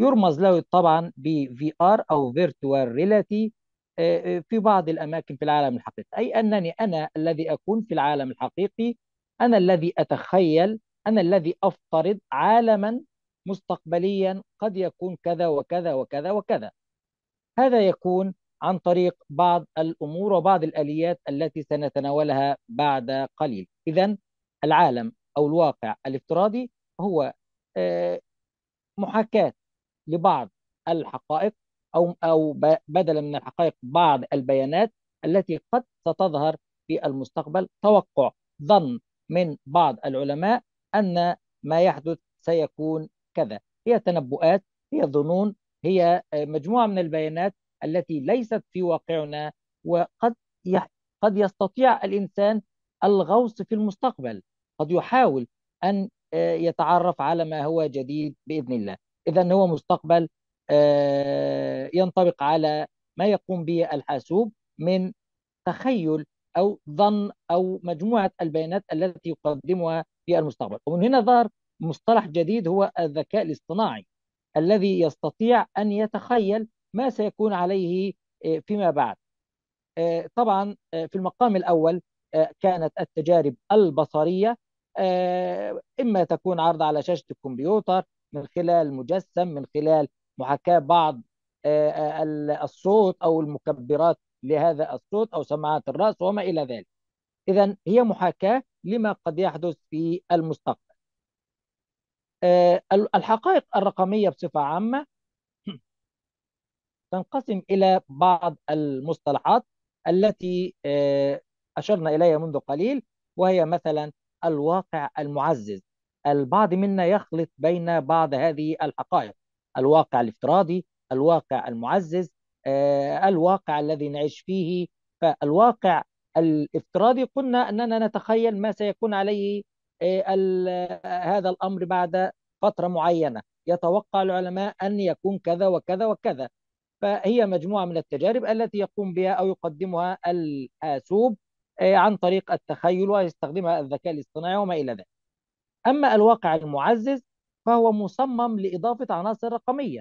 يرمز له طبعا ب VR أو Virtual Reality في بعض الأماكن في العالم الحقيقي. أي أنني أنا الذي أكون في العالم الحقيقي أنا الذي أتخيل أنا الذي أفترض عالما مستقبليا قد يكون كذا وكذا وكذا وكذا. هذا يكون عن طريق بعض الأمور وبعض الآليات التي سنتناولها بعد قليل. إذا العالم أو الواقع الافتراضي هو آه، محاكاة لبعض الحقائق أو أو بدلا من الحقائق بعض البيانات التي قد ستظهر في المستقبل. توقع ظن من بعض العلماء أن ما يحدث سيكون كذا. هي تنبؤات هي ظنون هي آه، مجموعة من البيانات التي ليست في واقعنا وقد قد يستطيع الإنسان الغوص في المستقبل. قد يحاول أن آه، يتعرف على ما هو جديد بإذن الله. إذا هو مستقبل آه، ينطبق على ما يقوم به الحاسوب من تخيل أو ظن أو مجموعة البيانات التي يقدمها في المستقبل. ومن هنا ظهر مصطلح جديد هو الذكاء الاصطناعي الذي يستطيع أن يتخيل ما سيكون عليه آه، فيما بعد. آه، طبعا في المقام الأول كانت التجارب البصرية إما تكون عرض على شاشة الكمبيوتر من خلال مجسم من خلال محاكاة بعض آه، آه، الصوت أو المكبرات لهذا الصوت أو سماعات الرأس وما إلى ذلك. إذا هي محاكاة لما قد يحدث في المستقبل. آه، الحقائق الرقمية بصفة عامة تنقسم إلى بعض المصطلحات التي أشرنا إليها منذ قليل وهي مثلا الواقع المعزز. البعض منا يخلط بين بعض هذه الحقائق الواقع الافتراضي الواقع المعزز آه، الواقع الذي نعيش فيه. فالواقع الافتراضي قلنا أننا نتخيل ما سيكون عليه آه، هذا الأمر بعد فترة معينة. يتوقع العلماء أن يكون كذا وكذا وكذا. فهي مجموعة من التجارب التي يقوم بها أو يقدمها الحاسوب آه، عن طريق التخيل ويستخدمها الذكاء الاصطناعي وما إلى ذلك. أما الواقع المعزز فهو مصمم لإضافة عناصر رقمية.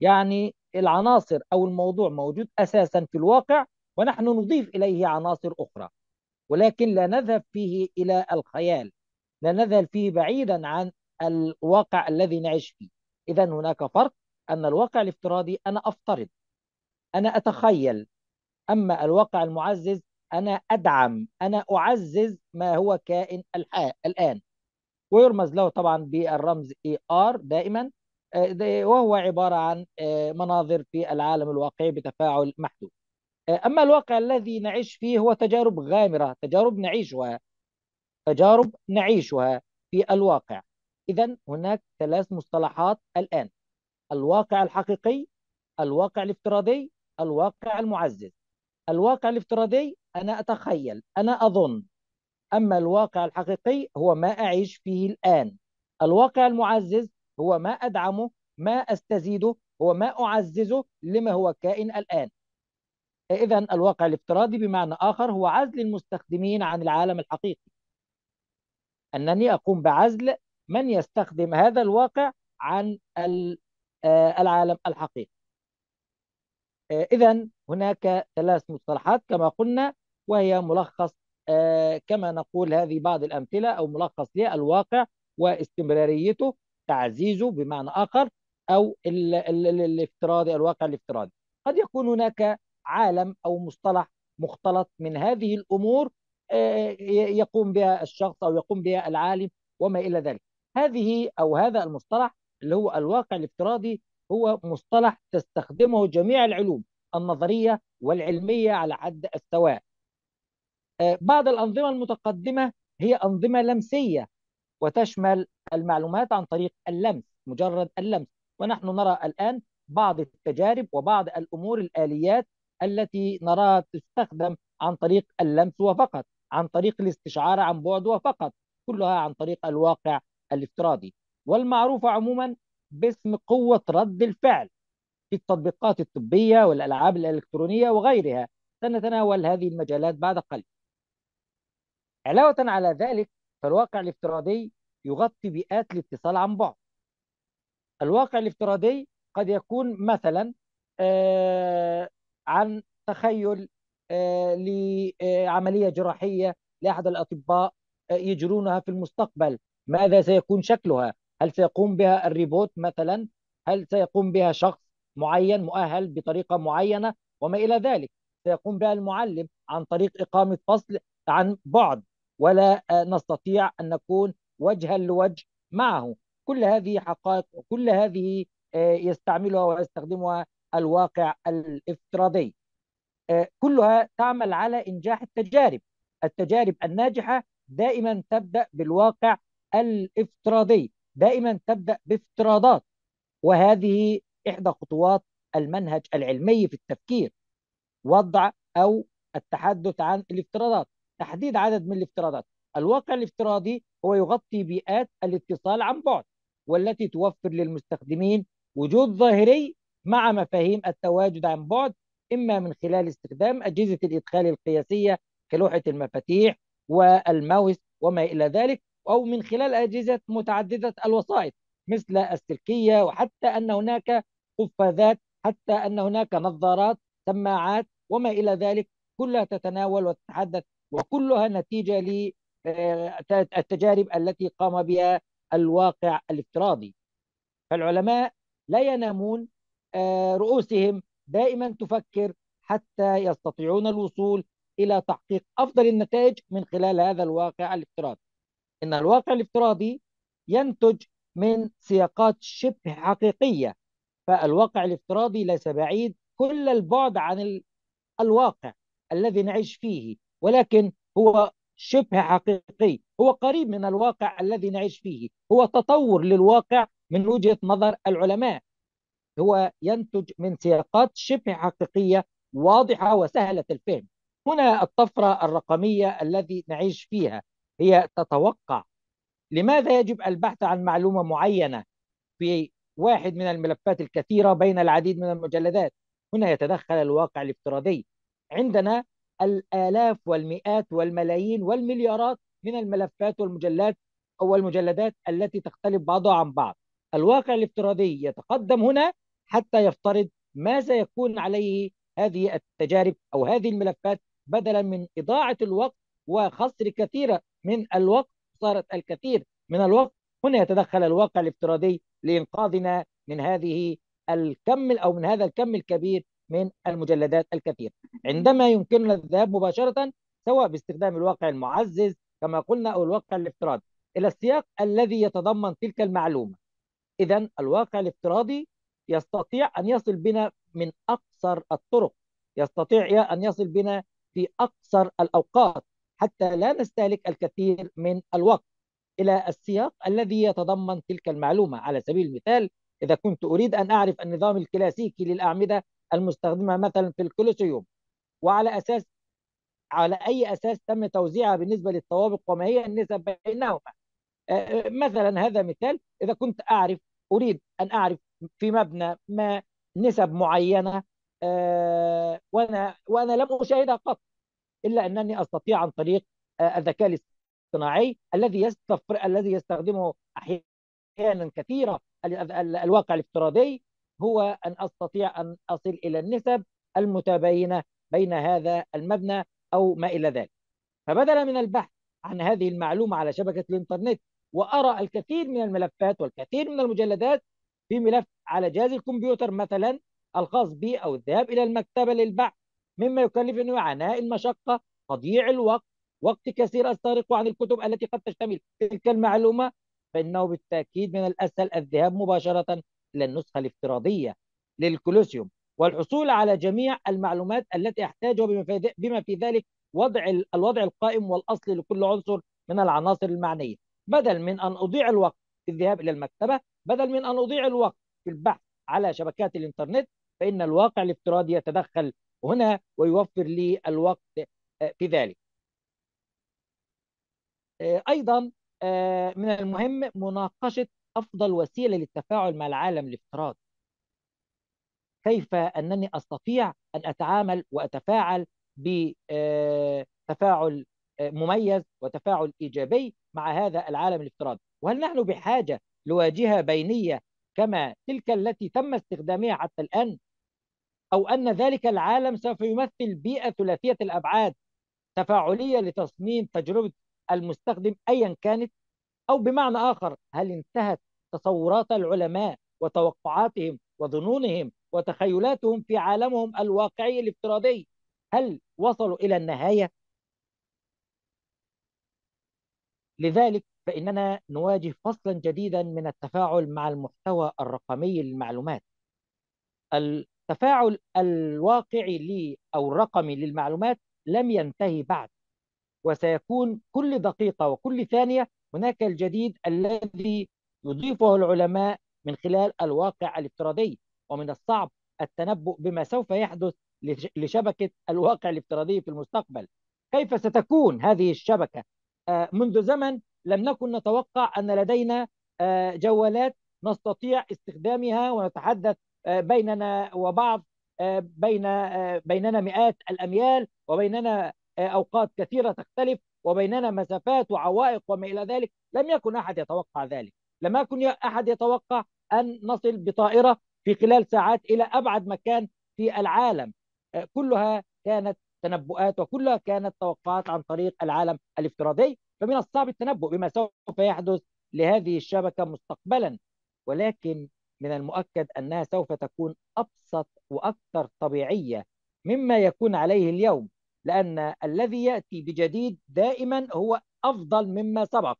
يعني العناصر أو الموضوع موجود أساسا في الواقع ونحن نضيف إليه عناصر أخرى. ولكن لا نذهب فيه إلى الخيال. نذهب فيه بعيدا عن الواقع الذي نعيش فيه. إذا هناك فرق أن الواقع الافتراضي أنا أفترض أنا أتخيل أما الواقع المعزز أنا أدعم أنا أعزز ما هو كائن الآن. ويرمز له طبعا بالرمز اي ار دائما آه، وهو عبارة عن آه، مناظر في العالم الواقعي بتفاعل محدود. آه، أما الواقع الذي نعيش فيه هو تجارب غامرة تجارب نعيشها. تجارب نعيشها في الواقع. إذا هناك ثلاث مصطلحات الآن. الواقع الحقيقي الواقع الافتراضي الواقع المعزز. الواقع الافتراضي أنا أتخيل أنا أظن. أما الواقع الحقيقي هو ما أعيش فيه الآن. الواقع المعزز هو ما أدعمه ما أستزيده هو ما أعززه لما هو كائن الآن. إذا الواقع الافتراضي بمعنى آخر هو عزل المستخدمين عن العالم الحقيقي. أنني أقوم بعزل من يستخدم هذا الواقع عن آه، العالم الحقيقي. آه، إذا هناك ثلاث مصطلحات كما قلنا وهي ملخص آه، كما نقول هذه بعض الأمثلة أو ملخص للواقع واستمراريته تعزيزه بمعنى آخر أو الافتراضي الواقع الافتراضي. قد يكون هناك عالم أو مصطلح مختلط من هذه الأمور يقوم بها الشخص أو يقوم بها العالم وما إلى ذلك. هذه أو هذا المصطلح اللي هو الواقع الافتراضي هو مصطلح تستخدمه جميع العلوم النظرية والعلمية على حد السواء آه، بعض الأنظمة المتقدمة هي أنظمة لمسية وتشمل المعلومات عن طريق اللمس مجرد اللمس. ونحن نرى الآن بعض التجارب وبعض الأمور الآليات التي نراها تستخدم عن طريق اللمس وفقط. عن طريق الاستشعار عن بعد وفقط كلها عن طريق الواقع الافتراضي. والمعروفة عموما باسم قوة رد الفعل في التطبيقات الطبية والألعاب الإلكترونية وغيرها. سنتناول هذه المجالات بعد قليل. علاوة على ذلك فالواقع الافتراضي يغطي بيئات الاتصال عن بعد. الواقع الافتراضي قد يكون مثلا آه، عن تخيل آه، لعملية جراحية لأحد الأطباء آه، يجرونها في المستقبل. ماذا سيكون شكلها؟ هل سيقوم بها الريبوت مثلا؟ هل سيقوم بها شخص معين مؤهل بطريقة معينة؟ وما إلى ذلك. سيقوم بها المعلم عن طريق إقامة فصل عن بعد ولا نستطيع أن نكون وجها لوجه معه. كل هذه حقائق وكل هذه يستعملها ويستخدمها الواقع الإفتراضي. كلها تعمل على إنجاح التجارب. التجارب الناجحة دائما تبدأ بالواقع الافتراضي دائما تبدأ بافتراضات. وهذه إحدى خطوات المنهج العلمي في التفكير وضع أو التحدث عن الافتراضات. تحديد عدد من الافتراضات. الواقع الافتراضي هو يغطي بيئات الاتصال عن بعد والتي توفر للمستخدمين وجود ظاهري مع مفاهيم التواجد عن بعد إما من خلال استخدام أجهزة الإدخال القياسية كلوحة المفاتيح والماوس وما إلى ذلك أو من خلال أجهزة متعددة الوسائط مثل السلكية وحتى أن هناك قفازات حتى أن هناك نظارات سماعات وما إلى ذلك كلها تتناول وتتحدث وكلها نتيجة للتجارب التي قام بها الواقع الافتراضي. فالعلماء لا ينامون آه، رؤوسهم دائما تفكر حتى يستطيعون الوصول إلى تحقيق أفضل النتائج من خلال هذا الواقع الافتراضي. إن الواقع الافتراضي ينتج من سياقات شبه حقيقية فالواقع الافتراضي ليس بعيد كل البعد عن الواقع الذي نعيش فيه ولكن هو شبه حقيقي. هو قريب من الواقع الذي نعيش فيه. هو تطور للواقع من وجهة نظر العلماء. هو ينتج من سياقات شبه حقيقية واضحة وسهلة الفهم. هنا الطفرة الرقمية الذي نعيش فيها هي تتوقع. لماذا يجب البحث عن معلومة معينة في واحد من الملفات الكثيرة بين العديد من المجلدات؟ هنا يتدخل الواقع الافتراضي. عندنا الآلاف والمئات والملايين والمليارات من الملفات والمجلات أو المجلدات التي تختلف بعضها عن بعض. الواقع الافتراضي يتقدم هنا حتى يفترض ما سيكون عليه هذه التجارب أو هذه الملفات بدلا من إضاعة الوقت وخسر كثير من الوقت صارت الكثير من الوقت. هنا يتدخل الواقع الافتراضي لإنقاذنا من هذه الكم أو من هذا الكم الكبير من المجلدات الكثير عندما يمكننا الذهاب مباشرة سواء باستخدام الواقع المعزز كما قلنا أو الواقع الافتراضي إلى السياق الذي يتضمن تلك المعلومة. إذا الواقع الافتراضي يستطيع أن يصل بنا من أقصر الطرق. يستطيع أن يصل بنا في أقصر الأوقات حتى لا نستهلك الكثير من الوقت. إلى السياق الذي يتضمن تلك المعلومة. على سبيل المثال إذا كنت أريد أن أعرف النظام الكلاسيكي للأعمدة المستخدمة مثلا في الكولوسيوم وعلى أساس على أي أساس تم توزيعها بالنسبة للطوابق وما هي النسب بينهما؟ آه، آه، مثلا هذا مثال. إذا كنت أعرف أريد أن أعرف في مبنى ما نسب معينة آه، وأنا وأنا لم أشاهدها قط إلا أنني أستطيع عن طريق الذكاء الاصطناعي الذي يستفر الذي يستخدمه أحيانا كثيرة الواقع الافتراضي هو أن أستطيع أن أصل إلى النسب المتباينة بين هذا المبنى أو ما إلى ذلك. فبدلا من البحث عن هذه المعلومة على شبكة الإنترنت وأرى الكثير من الملفات والكثير من المجلدات في ملف على جهاز الكمبيوتر مثلا الخاص بي أو الذهاب إلى المكتبة للبحث مما يكلفني عناء المشقة تضييع الوقت وقت كثير أستغرق عن الكتب التي قد تشتمل. تلك المعلومة فإنه بالتأكيد من الأسهل الذهاب مباشرة إلى النسخة الافتراضية للكولوسيوم. والحصول على جميع المعلومات التي أحتاجها بما في ذلك وضع الوضع القائم والأصلي لكل عنصر من العناصر المعنية. بدل من أن أضيع الوقت في الذهاب إلى المكتبة بدل من أن أضيع الوقت في البحث على شبكات الإنترنت فإن الواقع الافتراضي يتدخل هنا ويوفر لي الوقت آه، في ذلك. آه، أيضا آه، من المهم مناقشة أفضل وسيلة للتفاعل مع العالم الافتراضي. كيف أنني أستطيع أن أتعامل وأتفاعل بتفاعل مميز وتفاعل إيجابي مع هذا العالم الافتراضي؟ وهل نحن بحاجة لواجهة بينية كما تلك التي تم استخدامها حتى الآن؟ أو أن ذلك العالم سوف يمثل بيئة ثلاثية الأبعاد تفاعلية لتصميم تجربة المستخدم أيا كانت؟ أو بمعنى آخر هل انتهت تصورات العلماء وتوقعاتهم وظنونهم وتخيلاتهم في عالمهم الواقعي الافتراضي؟ هل وصلوا إلى النهاية؟ لذلك فإننا نواجه فصلا جديدا من التفاعل مع المحتوى الرقمي للمعلومات. التفاعل الواقعي لي أو الرقمي للمعلومات لم ينتهي بعد وسيكون كل دقيقة وكل ثانية هناك الجديد الذي يضيفه العلماء من خلال الواقع الافتراضي ومن الصعب التنبؤ بما سوف يحدث لشبكة الواقع الافتراضي في المستقبل. كيف ستكون هذه الشبكة؟ آه، منذ زمن لم نكن نتوقع أن لدينا آه، جوالات نستطيع استخدامها ونتحدث آه، بيننا وبعض بين بيننا مئات الأميال وبيننا أوقات كثيرة تختلف وبيننا مسافات وعوائق وما إلى ذلك. لم يكن أحد يتوقع ذلك. لم يكن أحد يتوقع أن نصل بطائرة في خلال ساعات إلى أبعد مكان في العالم. كلها كانت تنبؤات وكلها كانت توقعات عن طريق العالم الافتراضي. فمن الصعب التنبؤ بما سوف يحدث لهذه الشبكة مستقبلا. ولكن من المؤكد أنها سوف تكون أبسط وأكثر طبيعية مما يكون عليه اليوم لأن الذي يأتي بجديد دائما هو أفضل مما سبق.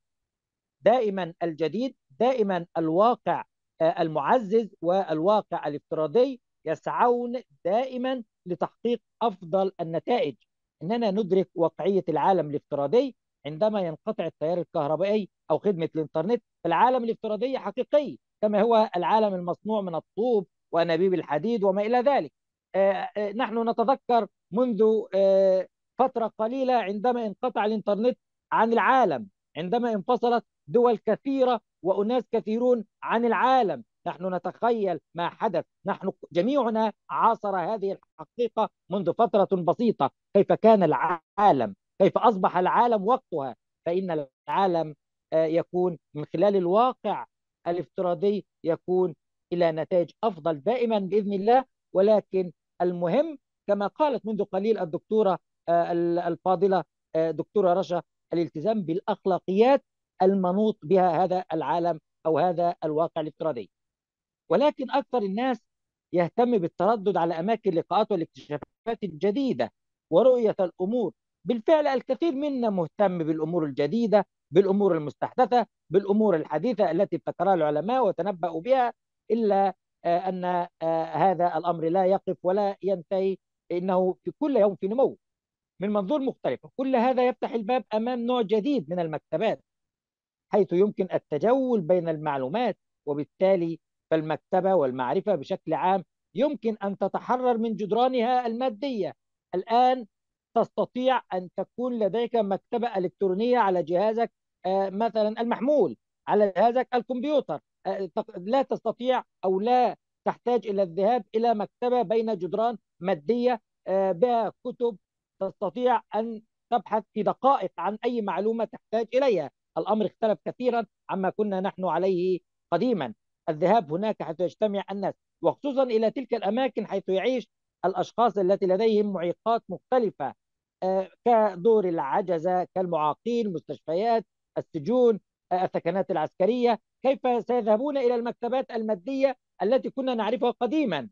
دائما الجديد دائما الواقع آه، المعزز والواقع الافتراضي يسعون دائما لتحقيق أفضل النتائج. إننا ندرك واقعية العالم الافتراضي عندما ينقطع التيار الكهربائي أو خدمة الإنترنت العالم الافتراضي حقيقي كما هو العالم المصنوع من الطوب وأنابيب الحديد وما إلى ذلك. آه، آه، نحن نتذكر منذ فترة قليلة عندما انقطع الإنترنت عن العالم عندما انفصلت دول كثيرة وأناس كثيرون عن العالم. نحن نتخيل ما حدث. نحن جميعنا عاصر هذه الحقيقة منذ فترة بسيطة كيف كان العالم. كيف أصبح العالم وقتها فإن العالم آه، يكون من خلال الواقع الافتراضي يكون إلى نتائج أفضل دائما بإذن الله. ولكن المهم كما قالت منذ قليل الدكتورة آه، الفاضلة آه، دكتورة رشا الالتزام بالأخلاقيات المنوط بها هذا العالم أو هذا الواقع الافتراضي. ولكن أكثر الناس يهتم بالتردد على أماكن اللقاءات والاكتشافات الجديدة ورؤية الأمور بالفعل الكثير منا مهتم بالأمور الجديدة بالأمور المستحدثة بالأمور الحديثة التي ابتكرها العلماء وتنبأوا بها إلا آه، أن آه، هذا الأمر لا يقف ولا ينتهي إنه في كل يوم في نمو من منظور مختلف. كل هذا يفتح الباب أمام نوع جديد من المكتبات حيث يمكن التجول بين المعلومات وبالتالي فالمكتبة والمعرفة بشكل عام يمكن أن تتحرر من جدرانها المادية. الآن تستطيع أن تكون لديك مكتبة إلكترونية على جهازك آه، مثلا المحمول على جهازك الكمبيوتر. آه، لا تستطيع أو لا تحتاج إلى الذهاب إلى مكتبة بين جدران مادية آه، بها كتب. تستطيع أن تبحث في دقائق عن أي معلومة تحتاج إليها. الأمر اختلف كثيرا عما كنا نحن عليه قديما. الذهاب هناك حيث يجتمع الناس وخصوصا إلى تلك الأماكن حيث يعيش الأشخاص التي لديهم معيقات مختلفة آه، كدور العجزة كالمعاقين مستشفيات السجون آه، الثكنات العسكرية. كيف سيذهبون إلى المكتبات المادية التي كنا نعرفها قديما؟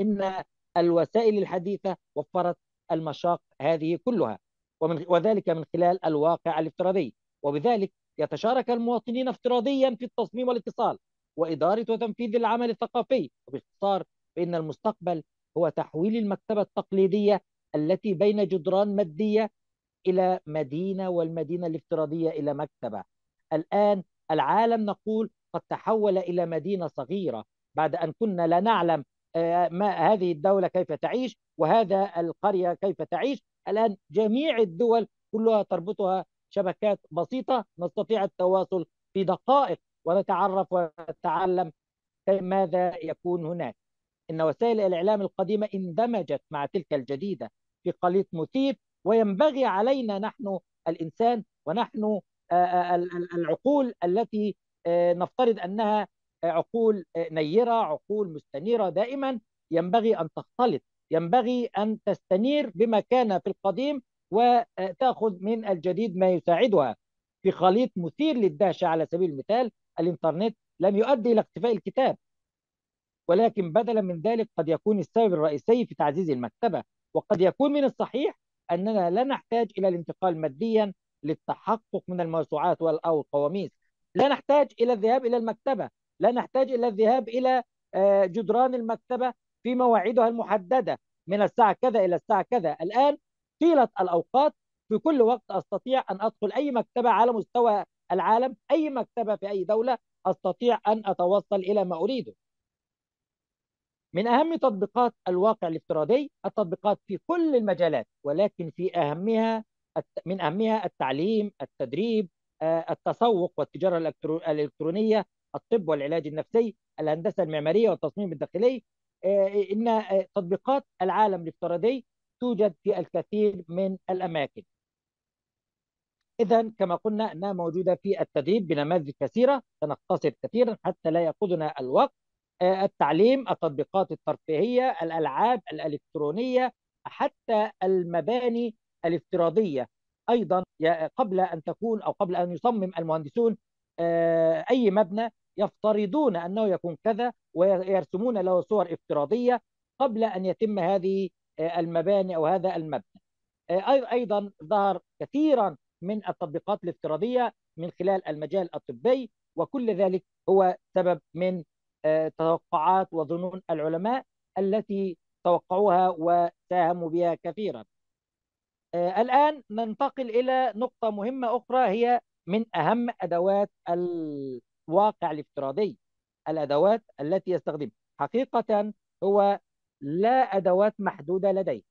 إن الوسائل الحديثة وفرت المشاق هذه كلها ومن وذلك من خلال الواقع الافتراضي. وبذلك يتشارك المواطنين افتراضيا في التصميم والاتصال وإدارة وتنفيذ العمل الثقافي. وباختصار فإن المستقبل هو تحويل المكتبة التقليدية التي بين جدران مادية إلى مدينة والمدينة الافتراضية إلى مكتبة. الآن العالم نقول قد تحول إلى مدينة صغيرة. بعد أن كنا لا نعلم آه، ما هذه الدولة كيف تعيش وهذا القرية كيف تعيش. الآن جميع الدول كلها تربطها شبكات بسيطة نستطيع التواصل في دقائق ونتعرف ونتعلم ماذا يكون هناك. إن وسائل الإعلام القديمة اندمجت مع تلك الجديدة في خليط مثير وينبغي علينا نحن الإنسان ونحن آه، آه، العقول التي آه، نفترض أنها عقول نيرة عقول مستنيرة دائما ينبغي أن تختلط ينبغي أن تستنير بما كان في القديم وتأخذ من الجديد ما يساعدها. في خليط مثير للدهشة على سبيل المثال الإنترنت لم يؤدي إلى اختفاء الكتاب. ولكن بدلا من ذلك قد يكون السبب الرئيسي في تعزيز المكتبة. وقد يكون من الصحيح أننا لا نحتاج إلى الانتقال ماديا للتحقق من الموسوعات أو القواميس. لا نحتاج إلى الذهاب إلى المكتبة. لا نحتاج إلى الذهاب إلى آه، جدران المكتبة في مواعيدها المحددة من الساعة كذا إلى الساعة كذا. الآن طيلة الأوقات. في كل وقت أستطيع أن أدخل أي مكتبة على مستوى العالم أي مكتبة في أي دولة أستطيع أن أتوصل إلى ما أريده. من أهم تطبيقات الواقع الافتراضي التطبيقات في كل المجالات ولكن في أهمها من أهمها التعليم التدريب آه، التسوق والتجارة الإلكترونية الطب والعلاج النفسي الهندسة المعمارية والتصميم الداخلي. آه، إن آه، تطبيقات العالم الافتراضي توجد في الكثير من الأماكن. إذا كما قلنا أنها موجودة في التدريب بنماذج كثيرة سنختصر كثيرا حتى لا يأخذنا الوقت. التعليم التطبيقات الترفيهية الألعاب الإلكترونية حتى المباني الافتراضية. أيضا قبل أن تكون أو قبل أن يصمم المهندسون آه، أي مبنى يفترضون أنه يكون كذا ويرسمون له صور افتراضية قبل أن يتم هذه آه، المباني أو هذا المبنى. أيضا ظهر كثيرا من التطبيقات الافتراضية من خلال المجال الطبي وكل ذلك هو سبب من آه، توقعات وظنون العلماء التي توقعوها وساهموا بها كثيرا. آه، الآن ننتقل إلى نقطة مهمة أخرى هي من أهم أدوات الواقع الافتراضي الأدوات التي يستخدم حقيقة هو لا أدوات محدودة لديه.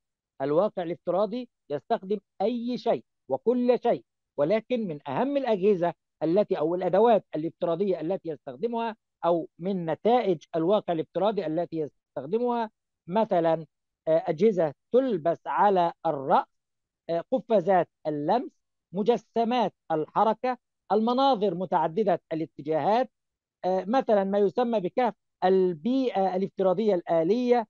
الواقع الافتراضي يستخدم أي شيء وكل شيء ولكن من أهم الأجهزة التي أو الأدوات الافتراضية التي يستخدمها أو من نتائج الواقع الافتراضي التي يستخدمها. مثلا آه، أجهزة تلبس على الرأس آه، قفازات اللمس مجسمات الحركة المناظر متعددة الاتجاهات آه، مثلا ما يسمى بكهف البيئة الافتراضية الآلية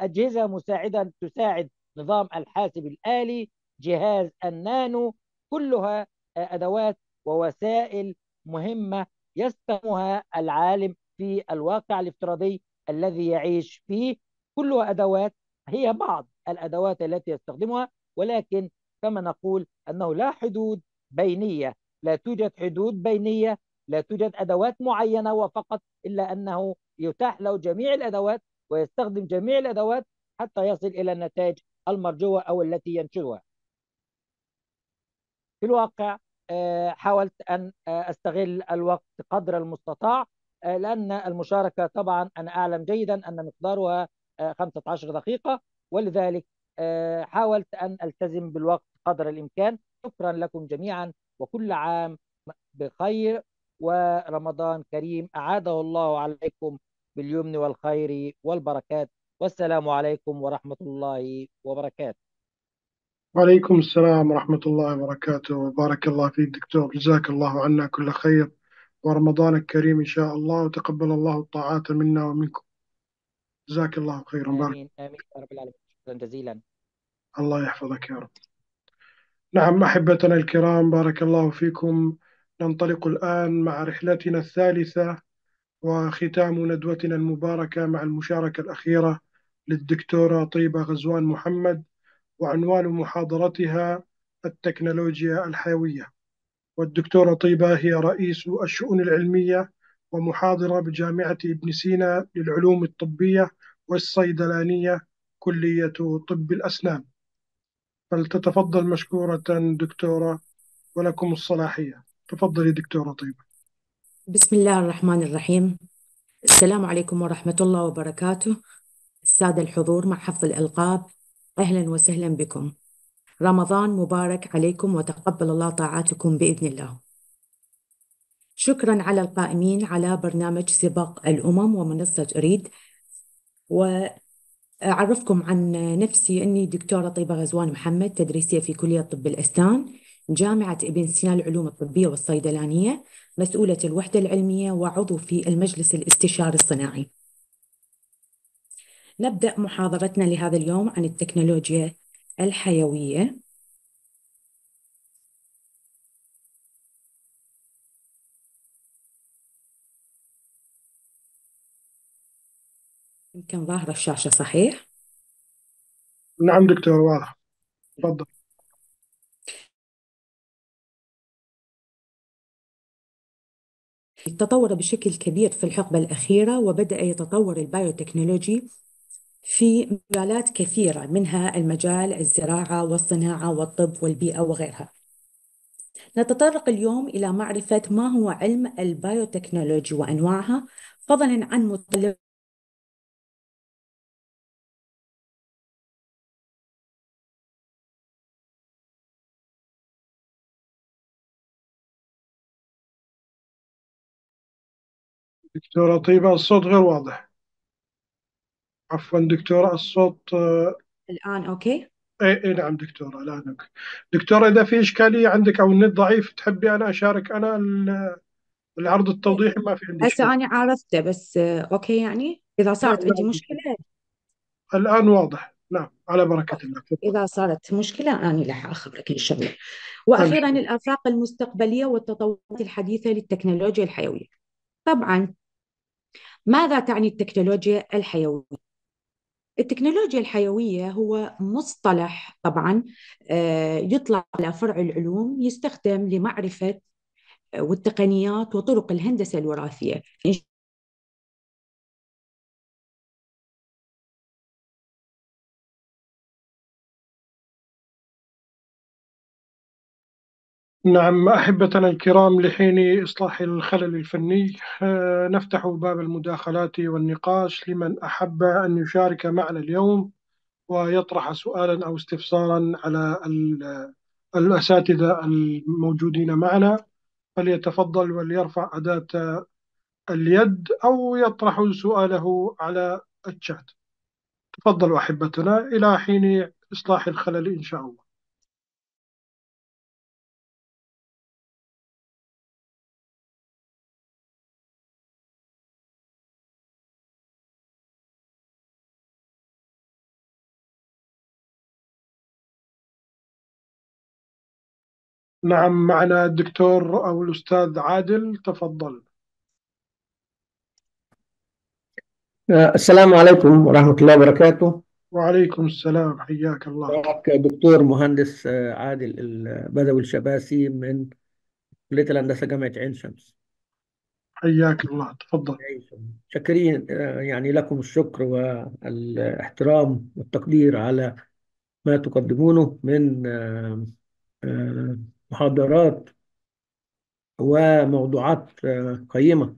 أجهزة مساعدة تساعد نظام الحاسب الآلي جهاز النانو كلها أدوات ووسائل مهمة يستخدمها العالم في الواقع الافتراضي الذي يعيش فيه. كلها أدوات هي بعض الأدوات التي يستخدمها ولكن كما نقول أنه لا حدود بينية. لا توجد حدود بينية لا توجد أدوات معينة وفقط إلا أنه يتاح له جميع الأدوات ويستخدم جميع الأدوات حتى يصل إلى النتائج المرجوة أو التي ينشرها في الواقع حاولت أن آه، أستغل الوقت قدر المستطاع آه، لأن المشاركة طبعا أنا أعلم جيدا أن مقدارها 15 دقيقة ولذلك حاولت أن ألتزم بالوقت قدر الإمكان. شكرا لكم جميعا وكل عام بخير ورمضان كريم أعاده الله عليكم باليمن والخير والبركات. والسلام عليكم ورحمة الله وبركاته. وعليكم السلام ورحمة الله وبركاته. بارك الله فيك دكتور. جزاك الله عنا كل خير. ورمضانك كريم إن شاء الله. وتقبل الله الطاعات منا ومنكم. جزاك الله خيرا بارك. آمين آمين يا رب العالمين. شكرا جزيلا. الله يحفظك يا رب. نعم أحبتنا الكرام بارك الله فيكم. ننطلق الآن مع رحلتنا الثالثة وختام ندوتنا المباركة مع المشاركة الأخيرة للدكتورة طيبة غزوان محمد. وعنوان محاضرتها التكنولوجيا الحيوية. والدكتورة طيبة هي رئيس الشؤون العلمية ومحاضرة بجامعة ابن سينا للعلوم الطبية والصيدلانية كلية طب الأسنان. فلتتفضل مشكورة دكتورة ولكم الصلاحية. تفضلي دكتورة طيبة. بسم الله الرحمن الرحيم. السلام عليكم ورحمة الله وبركاته. السادة الحضور مع حفظ الألقاب أهلا وسهلا بكم. رمضان مبارك عليكم وتقبل الله طاعاتكم بإذن الله. شكرا على القائمين على برنامج سباق الأمم ومنصة أريد وأعرفكم عن نفسي أني دكتورة طيبة غزوان محمد تدريسية في كلية طب الأسنان جامعة ابن سينا العلوم الطبية والصيدلانية مسؤولة الوحدة العلمية وعضو في المجلس الاستشاري الصناعي. نبدأ محاضرتنا لهذا اليوم عن التكنولوجيا الحيوية. يمكن ظاهرة الشاشة صحيح؟ نعم دكتور واضح. تفضل. تطور بشكل كبير في الحقبة الأخيرة وبدأ يتطور ال biotechnology في مجالات كثيرة منها المجال الزراعة والصناعة والطب والبيئة وغيرها. نتطرق اليوم إلى معرفة ما هو علم ال biotechnology وأنواعها فضلا عن متطلبات دكتورة طيبة الصوت غير واضح. عفوا دكتورة الصوت آه، الآن okay؟ إي إي نعم دكتورة الآن okay. دكتورة إذا في إشكالية عندك أو النت ضعيف تحبي أنا أشارك أنا ال- العرض التوضيحي؟ ما في عندي هسه أنا عرفته بس آه، أوكي يعني؟ إذا نعم صارت عندي نعم مشكلة؟ الآن واضح. نعم على بركة الله. إذا صارت مشكلة أنا رح أخبرك إن شاء الله. وأخيرا الحمد الآفاق المستقبلية والتطورات الحديثة للتكنولوجيا الحيوية. طبعا ماذا تعني التكنولوجيا الحيوية؟ التكنولوجيا الحيوية هو مصطلح طبعا آه، يطلق على فرع العلوم يستخدم لمعرفة آه، والتقنيات وطرق الهندسة الوراثية. نعم أحبتنا الكرام لحين إصلاح الخلل الفني آه، نفتح باب المداخلات والنقاش لمن أحب أن يشارك معنا اليوم ويطرح سؤالا أو استفسارا على ال- الأساتذة الموجودين معنا. فليتفضل وليرفع أداة اليد أو يطرح سؤاله على الشات. تفضلوا أحبتنا إلى حين إصلاح الخلل إن شاء الله. نعم معنا الدكتور أو الأستاذ عادل تفضل. السلام عليكم ورحمة الله وبركاته. وعليكم السلام حياك الله. معك دكتور مهندس عادل البدوي الشباسي من كلية الهندسة جامعة عين شمس. حياك الله تفضل. شاكرين يعني لكم الشكر والإحترام والتقدير على ما تقدمونه من محاضرات وموضوعات قيمة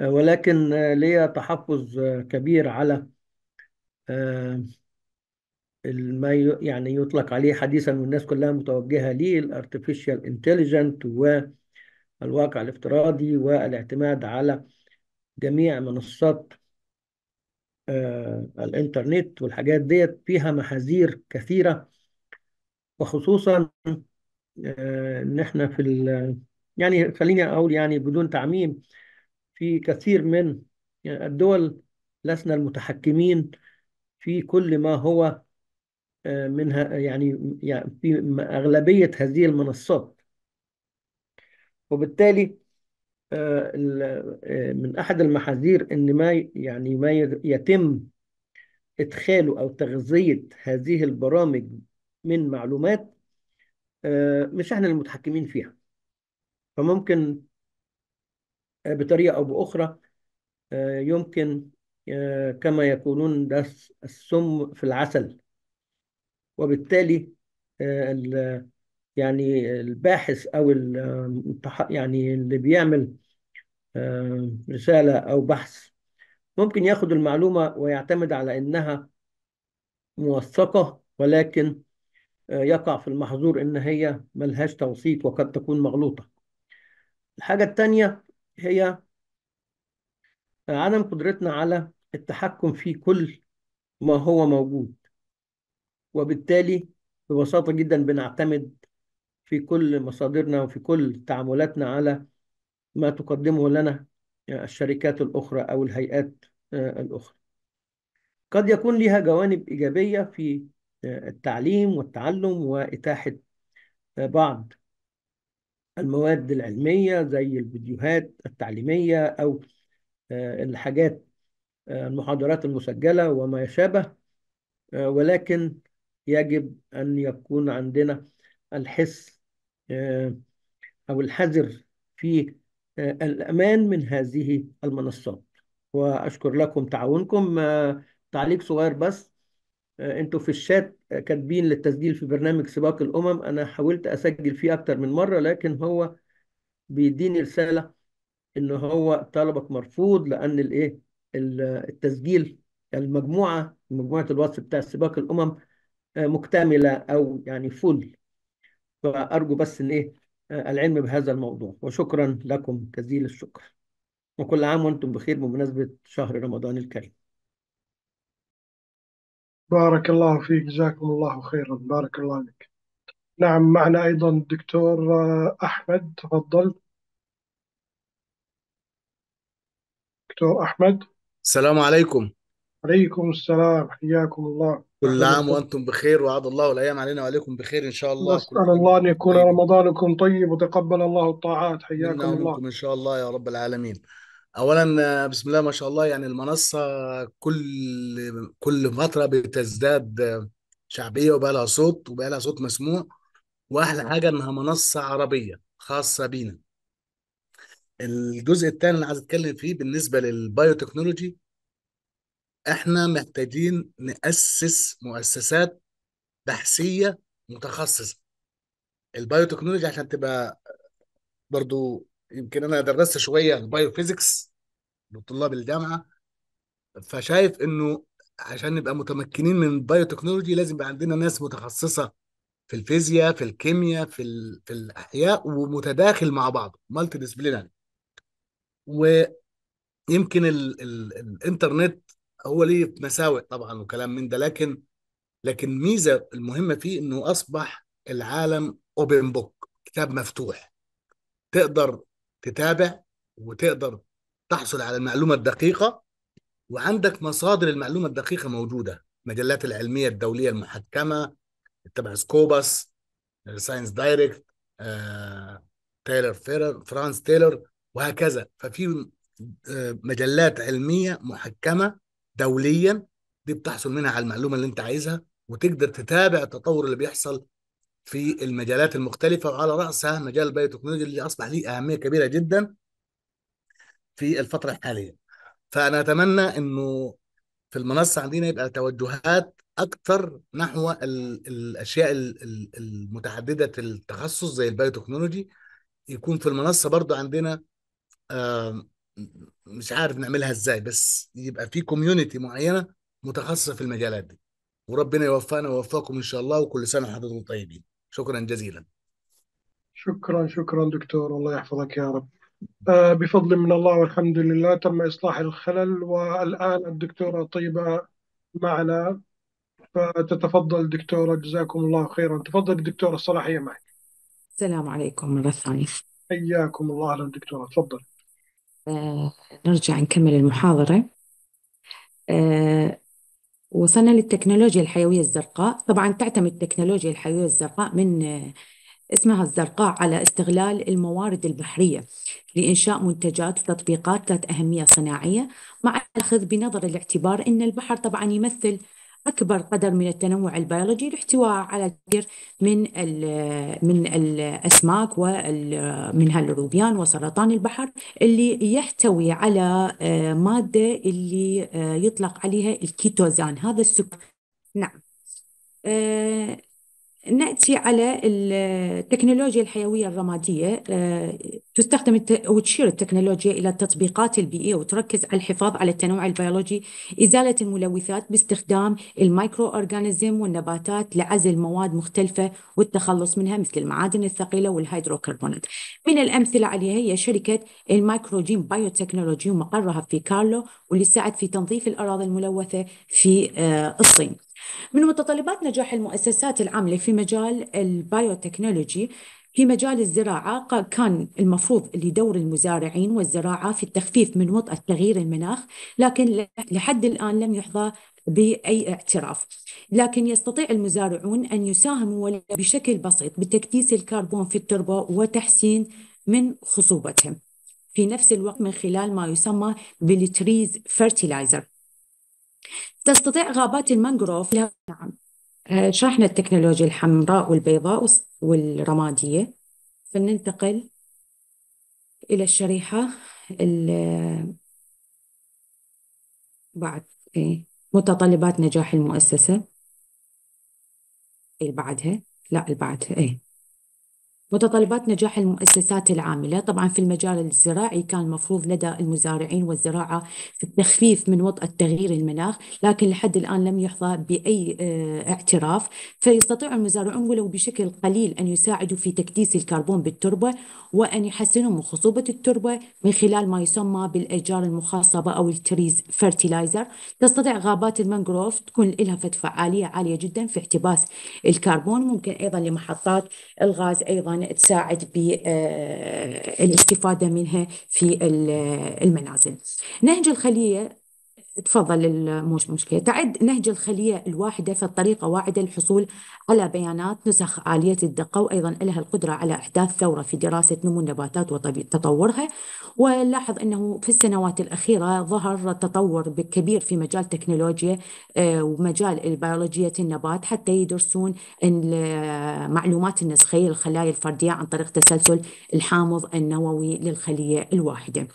ولكن لي تحفظ كبير على ما يعني يطلق عليه حديثا والناس كلها متوجهة ليه ال artificial intelligence والواقع الافتراضي والاعتماد على جميع منصات آه الإنترنت والحاجات ديت فيها محاذير كثيرة وخصوصا آه ان إحنا في يعني خليني أقول يعني بدون تعميم في كثير من الدول لسنا المتحكمين في كل ما هو منها يعني في أغلبية هذه المنصات. وبالتالي من أحد المحاذير أن ما يعني ما يتم إدخاله أو تغذية هذه البرامج من معلومات مش إحنا المتحكمين فيها. فممكن بطريقة أو بأخرى يمكن كما يقولون ده السم في العسل. وبالتالي يعني الباحث أو يعني اللي بيعمل رسالة أو بحث ممكن ياخد المعلومة ويعتمد على إنها موثقة ولكن يقع في المحظور إن هي ملهاش توثيق وقد تكون مغلوطة. الحاجة الثانية هي عدم قدرتنا على التحكم في كل ما هو موجود وبالتالي ببساطة جدا بنعتمد في كل مصادرنا وفي كل تعاملاتنا على ما تقدمه لنا الشركات الأخرى أو الهيئات الأخرى. قد يكون لها جوانب إيجابية في التعليم والتعلم وإتاحة بعض المواد العلمية زي الفيديوهات التعليمية أو الحاجات المحاضرات المسجلة وما يشابه ولكن يجب أن يكون عندنا الحس أو الحذر في الأمان من هذه المنصات. وأشكر لكم تعاونكم تعليق صغير بس. أنتوا في الشات كاتبين للتسجيل في برنامج سباق الأمم. أنا حاولت أسجل فيه أكتر من مرة لكن هو بيديني رسالة إن هو طلبك مرفوض لأن الإيه؟ التسجيل المجموعة مجموعة الوصف بتاع سباق الأمم مكتملة أو يعني فل فأرجو بس إن إيه؟ العلم بهذا الموضوع. وشكرا لكم جزيل الشكر. وكل عام وأنتم بخير بمناسبة شهر رمضان الكريم. بارك الله فيك جزاكم الله خيرا بارك الله لك. نعم معنا أيضا الدكتور أحمد تفضل. دكتور أحمد. السلام عليكم. عليكم السلام حياكم الله. كل عام وأنتم بخير وعد الله الأيام علينا وعليكم بخير إن شاء الله. نسأل الله أن يكون رمضانكم طيب وتقبل الله الطاعات حياكم منا الله. إن شاء الله يا رب العالمين. أولا بسم الله ما شاء الله يعني المنصة كل كل فترة بتزداد شعبية وبقى لها صوت وبقى لها صوت مسموع. وأحلى حاجة إنها منصة عربية خاصة بينا. الجزء الثاني اللي عايز أتكلم فيه بالنسبة لل biotechnology إحنا محتاجين نأسس مؤسسات بحثية متخصصة. ال biotechnology عشان تبقى برضو يمكن أنا درست شوية ال biophysics لطلاب الجامعة فشايف إنه عشان نبقى متمكنين من ال biotechnology لازم يبقى عندنا ناس متخصصة في الفيزياء في الكيمياء في ال... في الأحياء ومتداخل مع بعض multidisciplinary ويمكن ال... ال... الإنترنت هو ليه مساوئ طبعا وكلام من ده لكن لكن ميزة المهمة فيه إنه أصبح العالم open book كتاب مفتوح. تقدر تتابع وتقدر تحصل على المعلومة الدقيقة وعندك مصادر المعلومة الدقيقة موجودة. المجلات العلمية الدولية المحكمة تبع Scopus ScienceDirect آه، Taylor فيرر Francis Taylor وهكذا. ففي آه، مجلات علمية محكمة دوليا دي بتحصل منها على المعلومة اللي انت عايزها وتقدر تتابع التطور اللي بيحصل في المجالات المختلفة وعلى رأسها مجال البايوتكنولوجيا اللي أصبح ليه أهمية كبيرة جدا في الفترة الحالية. فأنا أتمنى إنه في المنصة عندنا يبقى توجهات أكثر نحو ال الأشياء ال ال المتعددة التخصص زي ال biotechnology يكون في المنصة برضو عندنا مش عارف نعملها إزاي بس يبقى في كوميونتي معينة متخصصة في المجالات دي. وربنا يوفقنا ويوفقكم إن شاء الله وكل سنة وحضراتكم طيبين. شكرا جزيلا. شكرا شكرا دكتور الله يحفظك يا رب. آه بفضل من الله والحمد لله تم إصلاح الخلل والآن الدكتورة طيبة معنا. فتتفضل دكتورة جزاكم الله خيرا. تفضل الدكتورة الصلاحية معك. السلام عليكم مرة ثانية. حياكم الله أهلا دكتورة تفضل. آه نرجع نكمل المحاضرة. آه وصلنا للتكنولوجيا الحيوية الزرقاء. طبعا تعتمد التكنولوجيا الحيوية الزرقاء من آه اسمها الزرقاء على استغلال الموارد البحرية لإنشاء منتجات وتطبيقات ذات أهمية صناعية مع الأخذ بنظر الاعتبار أن البحر طبعا يمثل أكبر قدر من التنوع البيولوجي الاحتواء على الكثير من من الأسماك ومنها الروبيان وسرطان البحر اللي يحتوي على مادة اللي يطلق عليها الكيتوزان هذا السكر. نعم. نأتي على التكنولوجيا الحيوية الرمادية. تستخدم وتشير التكنولوجيا إلى التطبيقات البيئية وتركز على الحفاظ على التنوع البيولوجي إزالة الملوثات باستخدام ال microorganism والنباتات لعزل مواد مختلفة والتخلص منها مثل المعادن الثقيلة والهيدروكربونات. من الأمثلة عليها هي شركة ال MicroGen Biotechnology ومقرها في كارلو واللي ساعد في تنظيف الأراضي الملوثة في الصين. من متطلبات نجاح المؤسسات العاملة في مجال ال biotechnology في مجال الزراعة كان المفروض لدور المزارعين والزراعة في التخفيف من وطأة تغيير المناخ لكن لحد الآن لم يحظى بأي اعتراف. لكن يستطيع المزارعون أن يساهموا بشكل بسيط بتكديس الكربون في التربة وتحسين من خصوبتهم. في نفس الوقت من خلال ما يسمى بال trees fertilizer تستطيع غابات المانجروف نعم آه، شرحنا التكنولوجيا الحمراء والبيضاء والرمادية. فلننتقل إلى الشريحة بعد إيه متطلبات نجاح المؤسسة. اللي بعدها؟ لا اللي بعدها إيه. متطلبات نجاح المؤسسات العاملة. طبعا في المجال الزراعي كان المفروض لدى المزارعين والزراعة في التخفيف من وطأة تغيير المناخ لكن لحد الآن لم يحظى بأي آه، اعتراف. فيستطيع المزارعون ولو بشكل قليل أن يساعدوا في تكديس الكربون بالتربة وأن يحسنوا من خصوبة التربة من خلال ما يسمى بالأشجار المخاصبة أو ال trees fertilizer تستطيع غابات المانجروف تكون لها فعالية عالية جدا في احتباس الكربون ممكن أيضا لمحطات الغاز أيضا تساعد بالاستفادة منها في المنازل. نهج الخلية تفضل مش مشكلة. تعد نهج الخلية الواحدة في الطريقة واحدة للحصول على بيانات نسخ عالية الدقة وأيضا لها القدرة على إحداث ثورة في دراسة نمو النباتات وتطورها ولاحظ أنه في السنوات الأخيرة ظهر تطور كبير في مجال تكنولوجيا آه، ومجال البيولوجية النبات حتى يدرسون المعلومات النسخية للخلايا الفردية عن طريق تسلسل الحامض النووي للخلية الواحدة.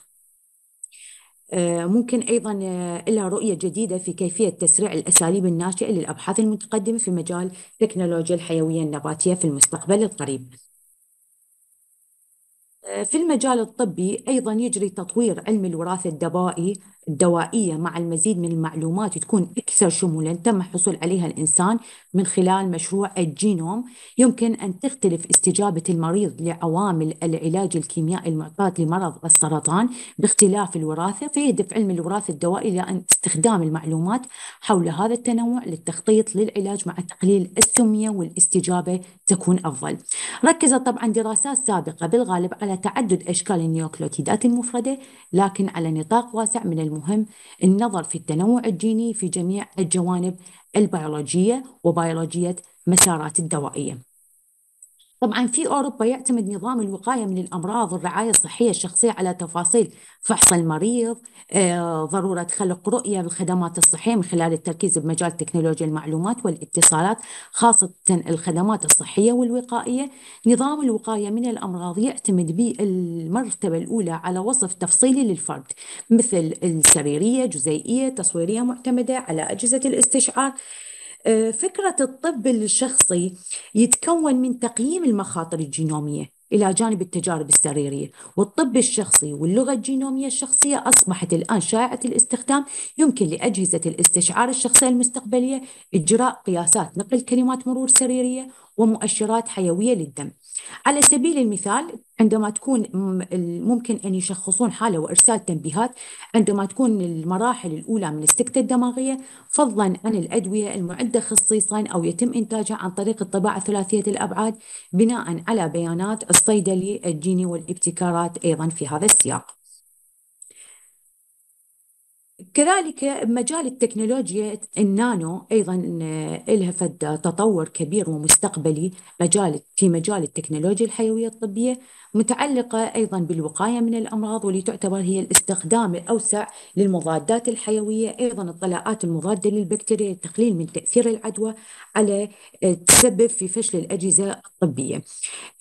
ممكن أيضا آه، لها رؤية جديدة في كيفية تسريع الأساليب الناشئة للأبحاث المتقدمة في مجال تكنولوجيا الحيوية النباتية في المستقبل القريب. في المجال الطبي أيضا يجري تطوير علم الوراثة الدوائي الدوائية مع المزيد من المعلومات تكون أكثر شمولا تم الحصول عليها الإنسان من خلال مشروع الجينوم. يمكن أن تختلف استجابة المريض لعوامل العلاج الكيميائي المعطاة لمرض السرطان باختلاف الوراثة. فيهدف علم الوراثة الدوائي إلى استخدام المعلومات حول هذا التنوع للتخطيط للعلاج مع تقليل السمية والاستجابة تكون أفضل. ركزت طبعا دراسات سابقة بالغالب على تعدد أشكال النيوكليوتيدات المفردة لكن على نطاق واسع من المهم النظر في التنوع الجيني في جميع الجوانب البيولوجية وبيولوجية مسارات الدوائية. طبعا في أوروبا يعتمد نظام الوقاية من الأمراض والرعاية الصحية الشخصية على تفاصيل فحص المريض آه، ضرورة خلق رؤية بالخدمات الصحية من خلال التركيز بمجال تكنولوجيا المعلومات والاتصالات خاصة الخدمات الصحية والوقائية. نظام الوقاية من الأمراض يعتمد بالمرتبة الأولى على وصف تفصيلي للفرد مثل السريرية جزيئية تصويرية معتمدة على أجهزة الاستشعار. فكرة الطب الشخصي يتكون من تقييم المخاطر الجينومية إلى جانب التجارب السريرية. والطب الشخصي واللغة الجينومية الشخصية أصبحت الآن شائعة الاستخدام يمكن لأجهزة الاستشعار الشخصية المستقبلية إجراء قياسات نقل كلمات مرور سريرية ومؤشرات حيوية للدم. على سبيل المثال عندما تكون ممكن أن يشخصون حالة وإرسال تنبيهات عندما تكون المراحل الأولى من السكتة الدماغية فضلا عن الأدوية المعدة خصيصا أو يتم إنتاجها عن طريق الطباعة ثلاثية الأبعاد بناء على بيانات الصيدلي الجيني والابتكارات أيضا في هذا السياق. كذلك مجال التكنولوجيا النانو أيضا لها فد تطور كبير ومستقبلي مجال في مجال التكنولوجيا الحيوية الطبية. متعلقة أيضا بالوقاية من الأمراض واللي تعتبر هي الاستخدام الأوسع للمضادات الحيوية أيضا الطلاءات المضادة للبكتيريا للتقليل من تأثير العدوى على تسبب في فشل الأجهزة الطبية.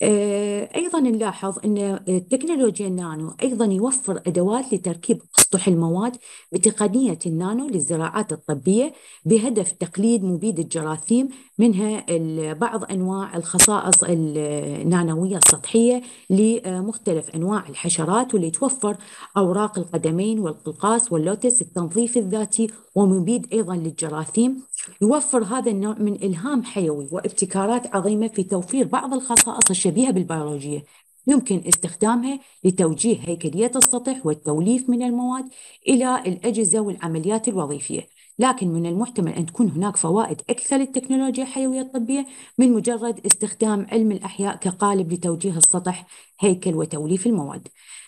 آه، أيضا نلاحظ أن تكنولوجيا النانو أيضا يوفر أدوات لتركيب أسطح المواد بتقنية النانو للزراعات الطبية بهدف تقليد مبيد الجراثيم منها بعض أنواع الخصائص النانويه السطحيه لمختلف أنواع الحشرات واللي توفر أوراق القدمين والقلقاس واللوتس التنظيف الذاتي ومبيد أيضا للجراثيم. يوفر هذا النوع من إلهام حيوي وابتكارات عظيمة في توفير بعض الخصائص الشبيهة بالبيولوجية. يمكن استخدامها لتوجيه هيكلية السطح والتوليف من المواد إلى الأجهزة والعمليات الوظيفية. لكن من المحتمل أن تكون هناك فوائد أكثر للتكنولوجيا الحيوية الطبية من مجرد استخدام علم الأحياء كقالب لتوجيه السطح هيكل وتوليف المواد.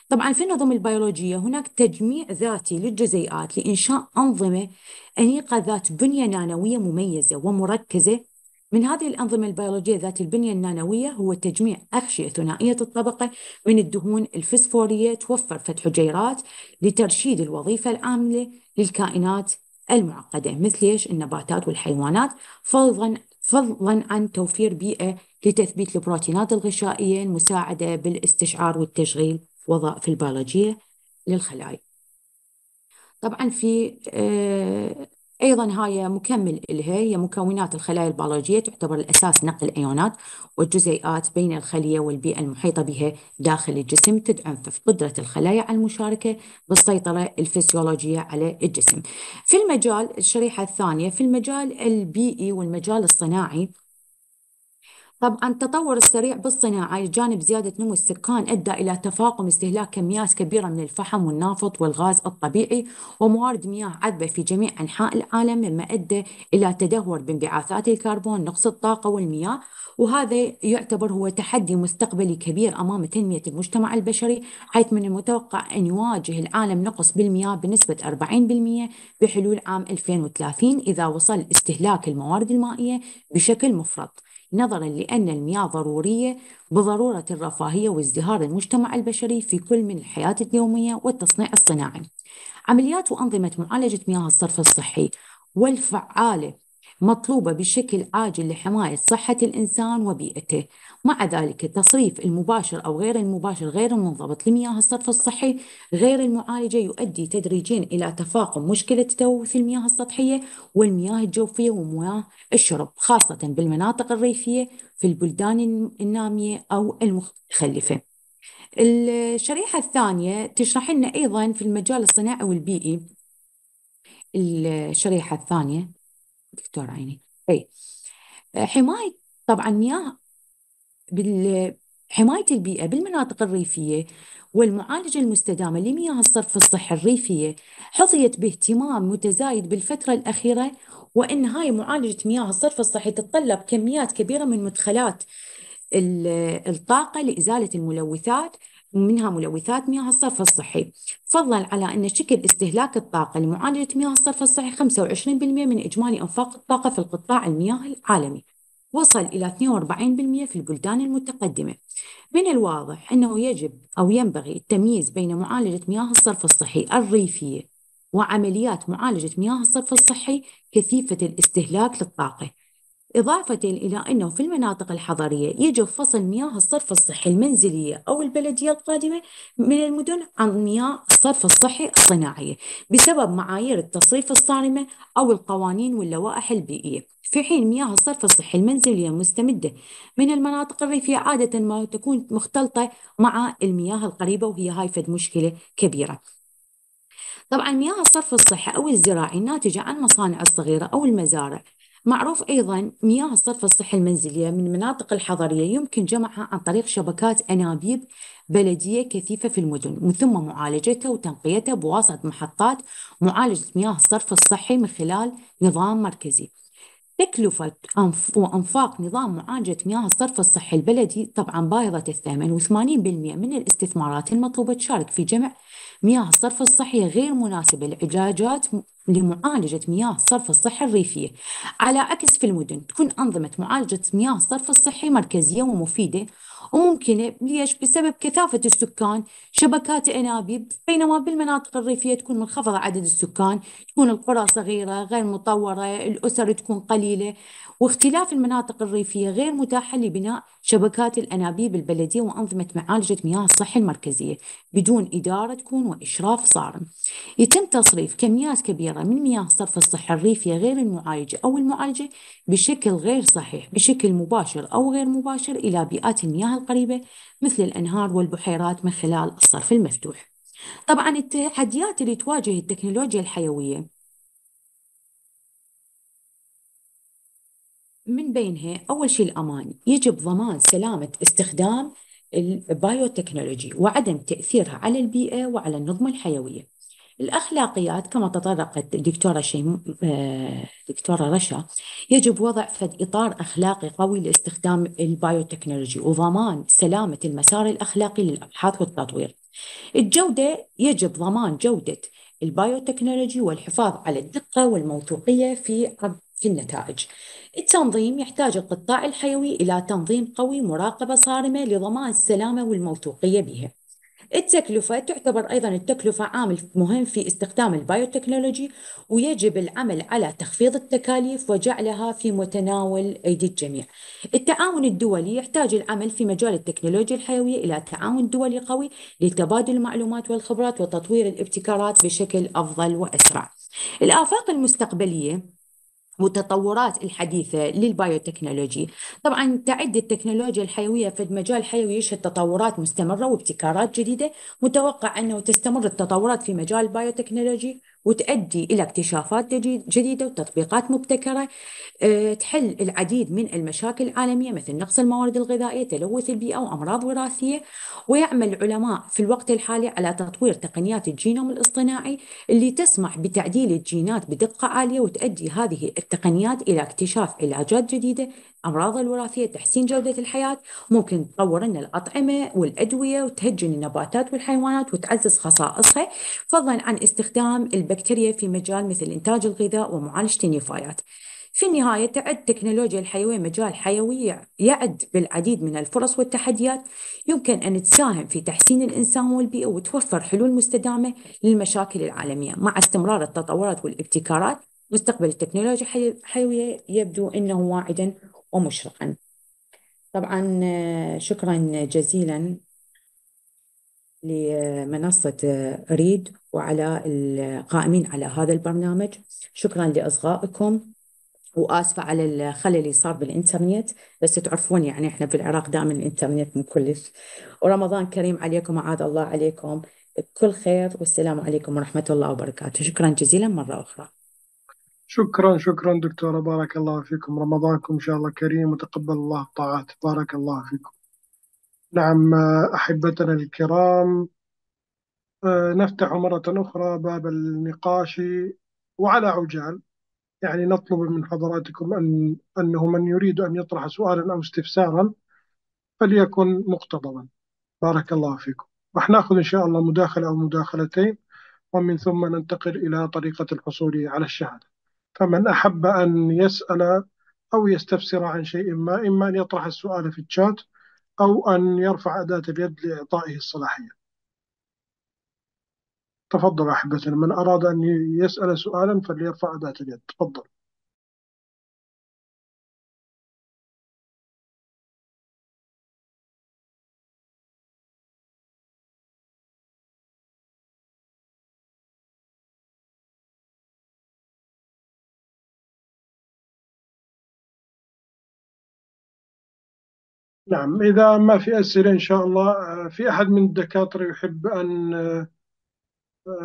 طبعا في النظم البيولوجية هناك تجميع ذاتي للجزيئات لإنشاء أنظمة أنيقة ذات بنية نانوية مميزة ومركزة. من هذه الأنظمة البيولوجية ذات البنية النانوية هو تجميع أغشية ثنائية الطبقة من الدهون الفسفورية توفر فتح حجيرات لترشيد الوظيفة العاملة للكائنات المعقدة مثل إيش؟ النباتات والحيوانات فضلا فضلا عن توفير بيئة لتثبيت البروتينات الغشائية المساعدة بالاستشعار والتشغيل وظائف البيولوجية للخلايا. طبعا في آه، أيضا هاي مكمل إلها هي مكونات الخلايا البيولوجية تعتبر الأساس نقل الأيونات والجزيئات بين الخلية والبيئة المحيطة بها داخل الجسم تدعم في قدرة الخلايا على المشاركة بالسيطرة الفسيولوجية على الجسم. في المجال الشريحة الثانية في المجال البيئي والمجال الصناعي طبعا التطور السريع بالصناعة جانب زيادة نمو السكان أدى إلى تفاقم استهلاك كميات كبيرة من الفحم والنفط والغاز الطبيعي وموارد مياه عذبة في جميع أنحاء العالم مما أدى إلى تدهور بانبعاثات الكربون نقص الطاقة والمياه وهذا يعتبر هو تحدي مستقبلي كبير أمام تنمية المجتمع البشري حيث من المتوقع أن يواجه العالم نقص بالمياه بنسبة 40% بحلول عام 2030 إذا وصل استهلاك الموارد المائية بشكل مفرط. نظرا لأن المياه ضرورية بضرورة الرفاهية وازدهار المجتمع البشري في كل من الحياة اليومية والتصنيع الصناعي. عمليات وأنظمة معالجة مياه الصرف الصحي والفعالة مطلوبة بشكل عاجل لحماية صحة الإنسان وبيئته. مع ذلك التصريف المباشر أو غير المباشر غير المنضبط لمياه الصرف الصحي غير المعالجة يؤدي تدريجيا إلى تفاقم مشكلة تلوث المياه السطحية والمياه الجوفية ومياه الشرب خاصة بالمناطق الريفية في البلدان النامية أو المتخلفة الشريحة الثانية تشرح لنا أيضا في المجال الصناعي والبيئي. الشريحة الثانية دكتور عيني. أي حماية طبعا مياه حماية البيئة بالمناطق الريفية والمعالجة المستدامة لمياه الصرف الصحي الريفية حظيت باهتمام متزايد بالفترة الأخيرة وإن هاي معالجة مياه الصرف الصحي تتطلب كميات كبيرة من مدخلات الطاقة لإزالة الملوثات منها ملوثات مياه الصرف الصحي فضلا على أن شكل استهلاك الطاقة لمعالجة مياه الصرف الصحي 25% من إجمالي أنفاق الطاقة في القطاع المياه العالمي. وصل إلى 42% في البلدان المتقدمة. من الواضح أنه يجب أو ينبغي التمييز بين معالجة مياه الصرف الصحي الريفية وعمليات معالجة مياه الصرف الصحي كثيفة الاستهلاك للطاقة. إضافة إلى أنه في المناطق الحضرية يجب فصل مياه الصرف الصحي المنزلية أو البلدية القادمة من المدن عن مياه الصرف الصحي الصناعية بسبب معايير التصريف الصارمة أو القوانين واللوائح البيئية. في حين مياه الصرف الصحي المنزلية المستمدة من المناطق الريفية عادة ما تكون مختلطة مع المياه القريبة وهي هاي فد مشكلة كبيرة. طبعا مياه الصرف الصحي أو الزراعي الناتجة عن مصانع الصغيرة أو المزارع معروف أيضا مياه الصرف الصحي المنزلية من المناطق الحضرية يمكن جمعها عن طريق شبكات أنابيب بلدية كثيفة في المدن من ثم معالجتها وتنقيتها بواسطة محطات معالجة مياه الصرف الصحي من خلال نظام مركزي. تكلفة وأنفاق نظام معالجة مياه الصرف الصحي البلدي طبعا باهظة الثمن و80% من الاستثمارات المطلوبة تشارك في جمع مياه الصرف الصحي غير مناسبة لعلاجات لمعالجة مياه الصرف الصحي الريفية. على عكس في المدن تكون أنظمة معالجة مياه الصرف الصحي مركزية ومفيدة وممكنة ليش؟ بسبب كثافة السكان. شبكات أنابيب بينما بالمناطق الريفية تكون منخفضة عدد السكان تكون القرى صغيرة غير مطورة الأسر تكون قليلة. واختلاف المناطق الريفية غير متاحة لبناء شبكات الأنابيب البلدية وأنظمة معالجة مياه الصحي المركزية بدون إدارة تكون وإشراف صارم. يتم تصريف كميات كبيرة من مياه الصرف الصحي الريفية غير المعالجة أو المعالجة بشكل غير صحيح بشكل مباشر أو غير مباشر إلى بيئات المياه القريبة مثل الأنهار والبحيرات من خلال الصرف المفتوح. طبعا التحديات اللي تواجه التكنولوجيا الحيوية من بينها أول شيء الأمان. يجب ضمان سلامة استخدام ال biotechnology وعدم تأثيرها على البيئة وعلى النظم الحيوية. الأخلاقيات كما تطرقت الدكتورة شيم آه، دكتورة رشا يجب وضع فد إطار أخلاقي قوي لاستخدام ال biotechnology وضمان سلامة المسار الأخلاقي للأبحاث والتطوير. الجودة يجب ضمان جودة ال biotechnology والحفاظ على الدقة والموثوقية في في النتائج. التنظيم يحتاج القطاع الحيوي إلى تنظيم قوي مراقبة صارمة لضمان السلامة والموثوقية بها. التكلفة تعتبر أيضا التكلفة عامل مهم في استخدام البايوتكنولوجي ويجب العمل على تخفيض التكاليف وجعلها في متناول أيدي الجميع. التعاون الدولي يحتاج العمل في مجال التكنولوجيا الحيوية إلى تعاون دولي قوي لتبادل المعلومات والخبرات وتطوير الابتكارات بشكل أفضل وأسرع. الآفاق المستقبلية والتطورات الحديثة لل biotechnology طبعا تعد التكنولوجيا الحيوية في المجال الحيوي يشهد تطورات مستمرة وابتكارات جديدة متوقع أنه تستمر التطورات في مجال ال biotechnology وتؤدي إلى اكتشافات جديدة وتطبيقات مبتكرة آه، تحل العديد من المشاكل العالمية مثل نقص الموارد الغذائية تلوث البيئة وأمراض وراثية. ويعمل العلماء في الوقت الحالي على تطوير تقنيات الجينوم الاصطناعي اللي تسمح بتعديل الجينات بدقة عالية وتؤدي هذه التقنيات إلى اكتشاف علاجات جديدة أمراض الوراثية تحسين جودة الحياة ممكن تطور لنا الأطعمة والأدوية وتهجن النباتات والحيوانات وتعزز خصائصها فضلا عن استخدام البكتيريا في مجال مثل إنتاج الغذاء ومعالجة النفايات في النهاية تعد التكنولوجيا الحيوية مجال حيوي يعد بالعديد من الفرص والتحديات. يمكن أن تساهم في تحسين الإنسان والبيئة وتوفر حلول مستدامة للمشاكل العالمية. مع استمرار التطورات والابتكارات مستقبل التكنولوجيا الحيوية يبدو أنه واعدا ومشرقا. طبعا شكرا جزيلا لمنصة ريد وعلى القائمين على هذا البرنامج. شكرا لإصغائكم وآسفة على الخلل اللي صار بالإنترنت. بس تعرفون يعني إحنا في العراق دائما الإنترنت مو كلش. ورمضان كريم عليكم وعاد الله عليكم. بكل خير والسلام عليكم ورحمة الله وبركاته. شكرا جزيلا مرة أخرى. شكرا شكرا دكتورة بارك الله فيكم. رمضانكم إن شاء الله كريم وتقبل الله الطاعات. بارك الله فيكم. نعم أحبتنا الكرام آه، نفتح مرة أخرى باب النقاش وعلى عجال. يعني نطلب من حضراتكم أن أنه من يريد أن يطرح سؤالا أو استفسارا فليكن مقتضبا. بارك الله فيكم. راح نأخذ إن شاء الله مداخلة أو مداخلتين ومن ثم ننتقل إلى طريقة الحصول على الشهادة. فمن أحب أن يسأل أو يستفسر عن شيء ما إما أن يطرح السؤال في الشات أو أن يرفع أداة اليد لإعطائه الصلاحية. تفضل أحبتنا من أراد أن يسأل سؤالا فليرفع أداة اليد. تفضل. نعم إذا ما في أسئلة إن شاء الله في أحد من الدكاترة يحب أن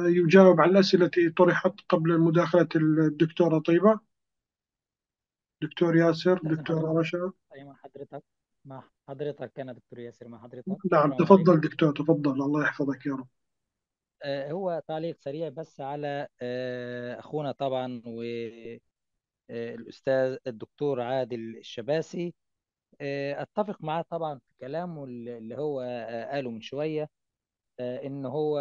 يجاوب على الأسئلة التي طرحت قبل مداخلة الدكتورة طيبة؟ دكتور ياسر دكتور رشا؟ أي مع حضرتك مع حضرتك أنا دكتور ياسر مع حضرتك؟ نعم تفضل دكتور تفضل الله يحفظك يا رب. آه، هو تعليق سريع بس على آه، أخونا طبعا والأستاذ الدكتور عادل الشباسي. آه، أتفق معاه طبعا في كلامه اللي هو قاله من شوية إن هو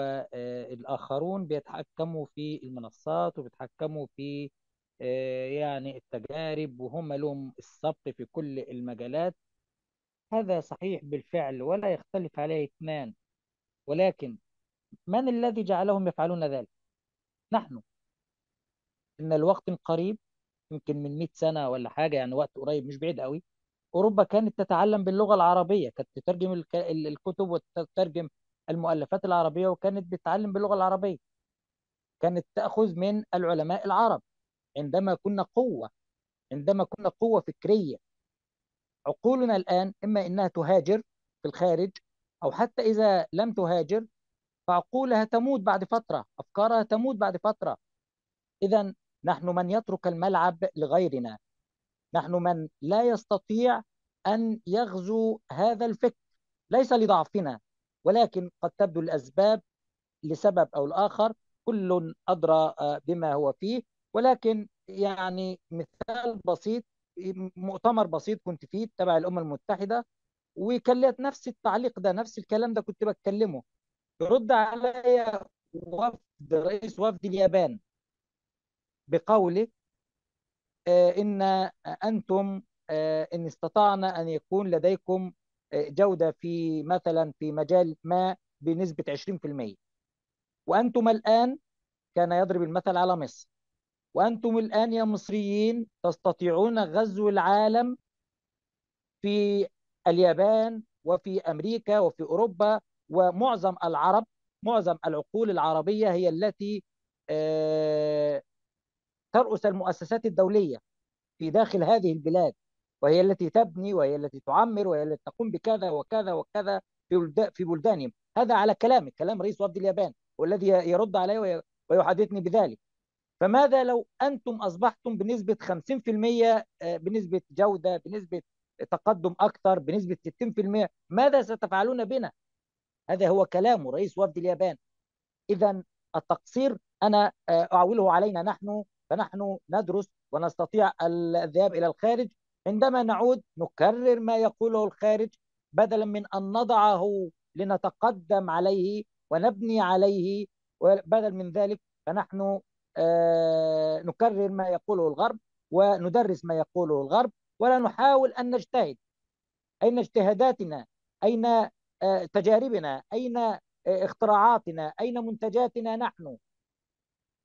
الآخرون بيتحكموا في المنصات وبيتحكموا في يعني التجارب وهم لهم السبق في كل المجالات. هذا صحيح بالفعل ولا يختلف عليه اثنان. ولكن من الذي جعلهم يفعلون ذلك؟ نحن. إن الوقت قريب يمكن من 100 سنة ولا حاجة يعني وقت قريب مش بعيد قوي أوروبا كانت تتعلم باللغة العربية كانت تترجم الكتب وتترجم المؤلفات العربية وكانت بتتعلم باللغة العربية. كانت تأخذ من العلماء العرب. عندما كنا قوة عندما كنا قوة فكرية عقولنا الآن إما إنها تهاجر في الخارج أو حتى إذا لم تهاجر فعقولها تموت بعد فترة أفكارها تموت بعد فترة. إذا نحن من يترك الملعب لغيرنا. نحن من لا يستطيع أن يغزو هذا الفكر ليس لضعفنا ولكن قد تبدو الأسباب لسبب أو الآخر كل أدرى آه، بما هو فيه. ولكن يعني مثال بسيط مؤتمر بسيط كنت فيه تبع الأمم المتحدة وكان نفس التعليق ده نفس الكلام ده كنت بتكلمه. يرد علي وفد رئيس وفد اليابان بقوله إن أنتم آه، إن استطعنا أن يكون لديكم جودة في مثلا في مجال ما بنسبة 20% وأنتم الآن كان يضرب المثل على مصر. وأنتم الآن يا مصريين تستطيعون غزو العالم في اليابان وفي أمريكا وفي أوروبا ومعظم العرب معظم العقول العربية هي التي آه، ترأس المؤسسات الدولية في داخل هذه البلاد وهي التي تبني وهي التي تعمر وهي التي تقوم بكذا وكذا وكذا في بلدانهم. هذا على كلامك كلام رئيس وفد اليابان والذي يرد علي ويحدثني بذلك. فماذا لو أنتم أصبحتم بنسبة 50% آه، بنسبة جودة بنسبة تقدم أكثر بنسبة 60% ماذا ستفعلون بنا؟ هذا هو كلام رئيس وفد اليابان. إذا التقصير أنا آه، أعوله علينا نحن فنحن ندرس ونستطيع الذهاب إلى الخارج. عندما نعود نكرر ما يقوله الخارج بدلا من أن نضعه لنتقدم عليه ونبني عليه بدل من ذلك فنحن آه، نكرر ما يقوله الغرب وندرس ما يقوله الغرب ولا نحاول أن نجتهد. أين اجتهاداتنا؟ أين آه، تجاربنا؟ أين آه، اختراعاتنا؟ أين منتجاتنا نحن؟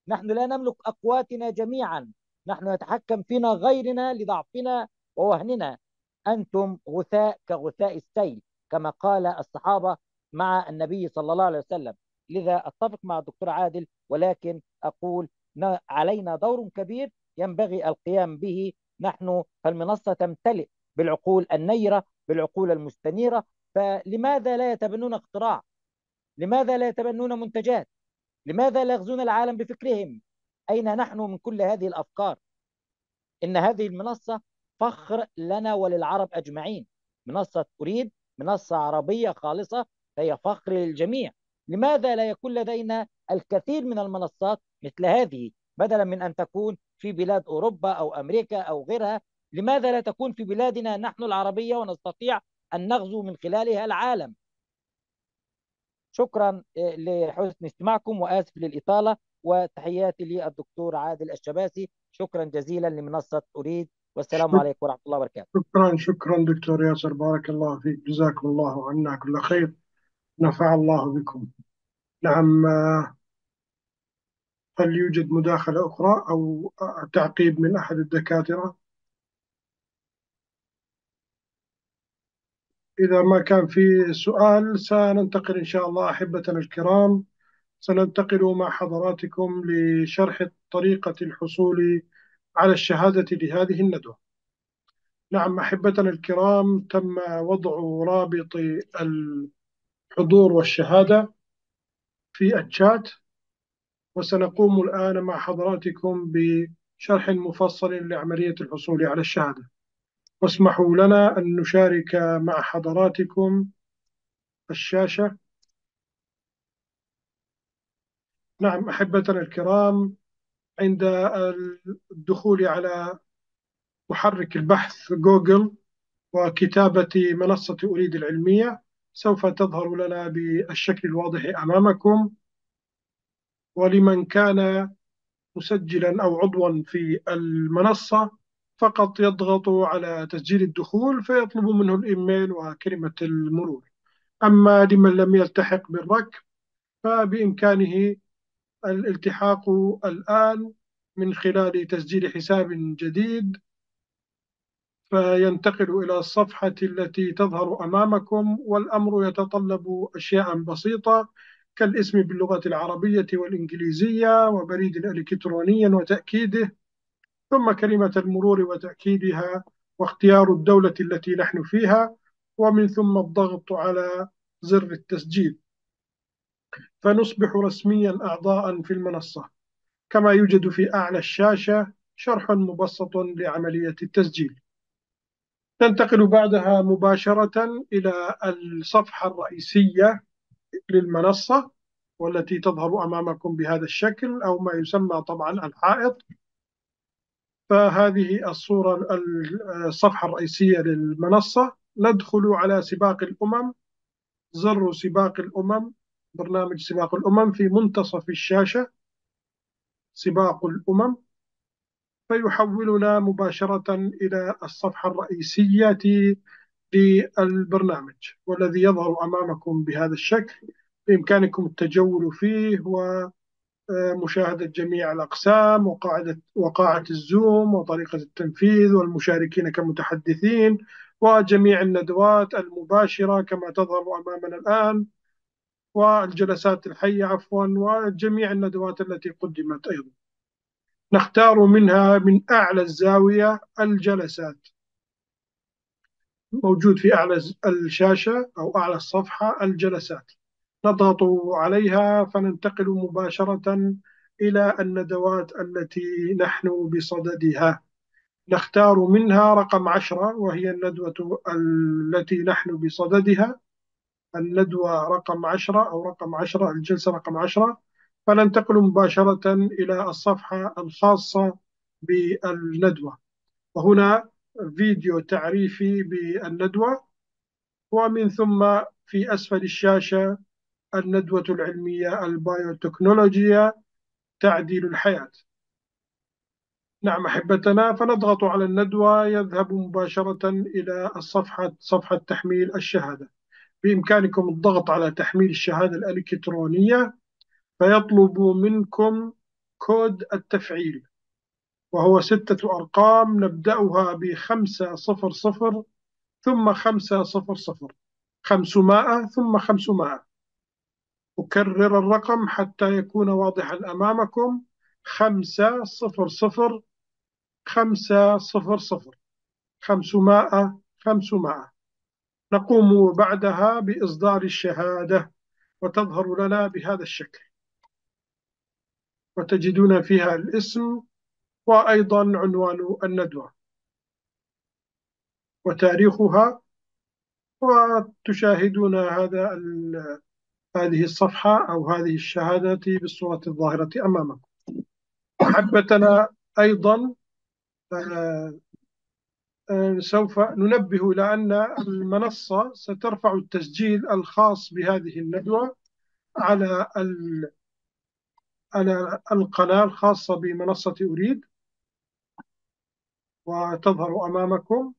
نحن لا نملك أقواتنا جميعا. نحن نتحكم فينا غيرنا لضعفنا ووهننا. أنتم غثاء كغثاء السيل كما قال الصحابة مع النبي صلى الله عليه وسلم. لذا أتفق مع الدكتور عادل ولكن أقول علينا دور كبير ينبغي القيام به. نحن فالمنصة تمتلئ بالعقول النيرة بالعقول المستنيرة. فلماذا لا يتبنون اختراع؟ لماذا لا يتبنون منتجات؟ لماذا لا يغزون العالم بفكرهم؟ أين نحن من كل هذه الأفكار؟ إن هذه المنصة فخر لنا وللعرب أجمعين. منصة أريد منصة عربية خالصة هي فخر للجميع. لماذا لا يكون لدينا الكثير من المنصات مثل هذه؟ بدلا من أن تكون في بلاد أوروبا أو أمريكا أو غيرها لماذا لا تكون في بلادنا نحن العربية ونستطيع أن نغزو من خلالها العالم؟ شكرا آه، لحسن استماعكم وآسف للإطالة وتحياتي للدكتور عادل الشباسي. شكرا جزيلا لمنصة أريد. والسلام عليكم ورحمة الله وبركاته. شكرا شكرا دكتور ياسر. بارك الله فيك. جزاكم الله عنا كل خير. نفع الله بكم. نعم آه، هل يوجد مداخلة أخرى أو تعقيب من أحد الدكاترة؟ إذا ما كان في سؤال سننتقل إن شاء الله أحبتنا الكرام سننتقل مع حضراتكم لشرح طريقة الحصول على الشهادة لهذه الندوة. نعم أحبتنا الكرام تم وضع رابط الحضور والشهادة في الشات وسنقوم الآن مع حضراتكم بشرح مفصل لعملية الحصول على الشهادة. واسمحوا لنا أن نشارك مع حضراتكم الشاشة. نعم أحبتنا الكرام عند الدخول على محرك البحث جوجل وكتابة منصة أريد العلمية سوف تظهر لنا بالشكل الواضح أمامكم. ولمن كان مسجلا أو عضوا في المنصة فقط يضغط على تسجيل الدخول فيطلب منه الإيميل وكلمة المرور. أما لمن لم يلتحق بالركب فبإمكانه الالتحاق الآن من خلال تسجيل حساب جديد. فينتقل إلى الصفحة التي تظهر أمامكم والأمر يتطلب أشياء بسيطة كالاسم باللغة العربية والإنجليزية وبريد إلكترونيا وتأكيده. ثم كلمة المرور وتأكيدها واختيار الدولة التي نحن فيها ومن ثم الضغط على زر التسجيل. فنصبح رسميا أعضاء في المنصة كما يوجد في أعلى الشاشة شرح مبسط لعملية التسجيل. ننتقل بعدها مباشرة إلى الصفحة الرئيسية للمنصة والتي تظهر أمامكم بهذا الشكل أو ما يسمى طبعا الحائط فهذه الصورة الصفحة الرئيسية للمنصة. ندخل على سباق الأمم. زر سباق الأمم. برنامج سباق الأمم في منتصف الشاشة. سباق الأمم. فيحولنا مباشرة إلى الصفحة الرئيسية للبرنامج والذي يظهر أمامكم بهذا الشكل. بإمكانكم التجول فيه ومشاهدة جميع الأقسام وقاعدة وقاعة الزوم وطريقة التنفيذ والمشاركين كمتحدثين وجميع الندوات المباشرة كما تظهر أمامنا الآن والجلسات الحية عفوا وجميع الندوات التي قدمت أيضا. نختار منها من أعلى الزاوية الجلسات. موجود في أعلى الشاشة أو أعلى الصفحة الجلسات. نضغط عليها فننتقل مباشرة إلى الندوات التي نحن بصددها. نختار منها رقم عشرة وهي الندوة التي نحن بصددها. الندوة رقم عشرة أو رقم عشرة الجلسة رقم عشرة. فننتقل مباشرة إلى الصفحة الخاصة بالندوة. وهنا فيديو تعريفي بالندوة. ومن ثم في أسفل الشاشة الندوة العلمية البايوتكنولوجيا تعديل الحياة. نعم أحبتنا فنضغط على الندوة يذهب مباشرة إلى الصفحة صفحة تحميل الشهادة. بإمكانكم الضغط على تحميل الشهادة الإلكترونية فيطلب منكم كود التفعيل وهو ستة أرقام نبدأها بخمسة صفر صفر ثم خمسة صفر صفر خمسمائة ثم خمسمائة. أكرر الرقم حتى يكون واضحا أمامكم. خمسة صفر صفر خمسة صفر صفر خمسمائة خمسمائة. نقوم بعدها بإصدار الشهادة وتظهر لنا بهذا الشكل. وتجدون فيها الاسم وأيضا عنوان الندوة. وتاريخها وتشاهدون هذا هذه الصفحة أو هذه الشهادة بالصورة الظاهرة أمامكم. أحبتنا أيضا آه، آه، سوف ننبه إلى أن المنصة سترفع التسجيل الخاص بهذه الندوة على على القناة الخاصة بمنصة أريد وتظهر أمامكم.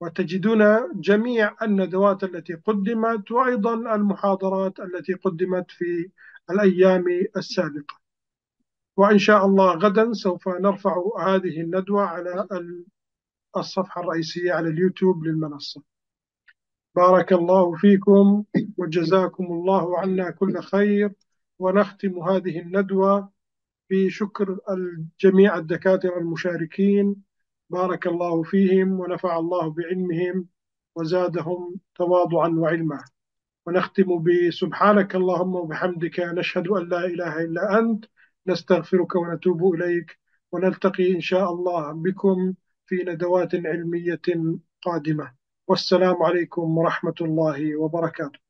وتجدون جميع الندوات التي قدمت وأيضا المحاضرات التي قدمت في الأيام السابقة. وإن شاء الله غدا سوف نرفع هذه الندوة على الصفحة الرئيسية على اليوتيوب للمنصة. بارك الله فيكم وجزاكم الله عنا كل خير. ونختم هذه الندوة بشكر جميع الدكاترة المشاركين. بارك الله فيهم ونفع الله بعلمهم وزادهم تواضعا وعلما. ونختم بسبحانك اللهم وبحمدك نشهد أن لا إله إلا أنت نستغفرك ونتوب إليك ونلتقي إن شاء الله بكم في ندوات علمية قادمة. والسلام عليكم ورحمة الله وبركاته.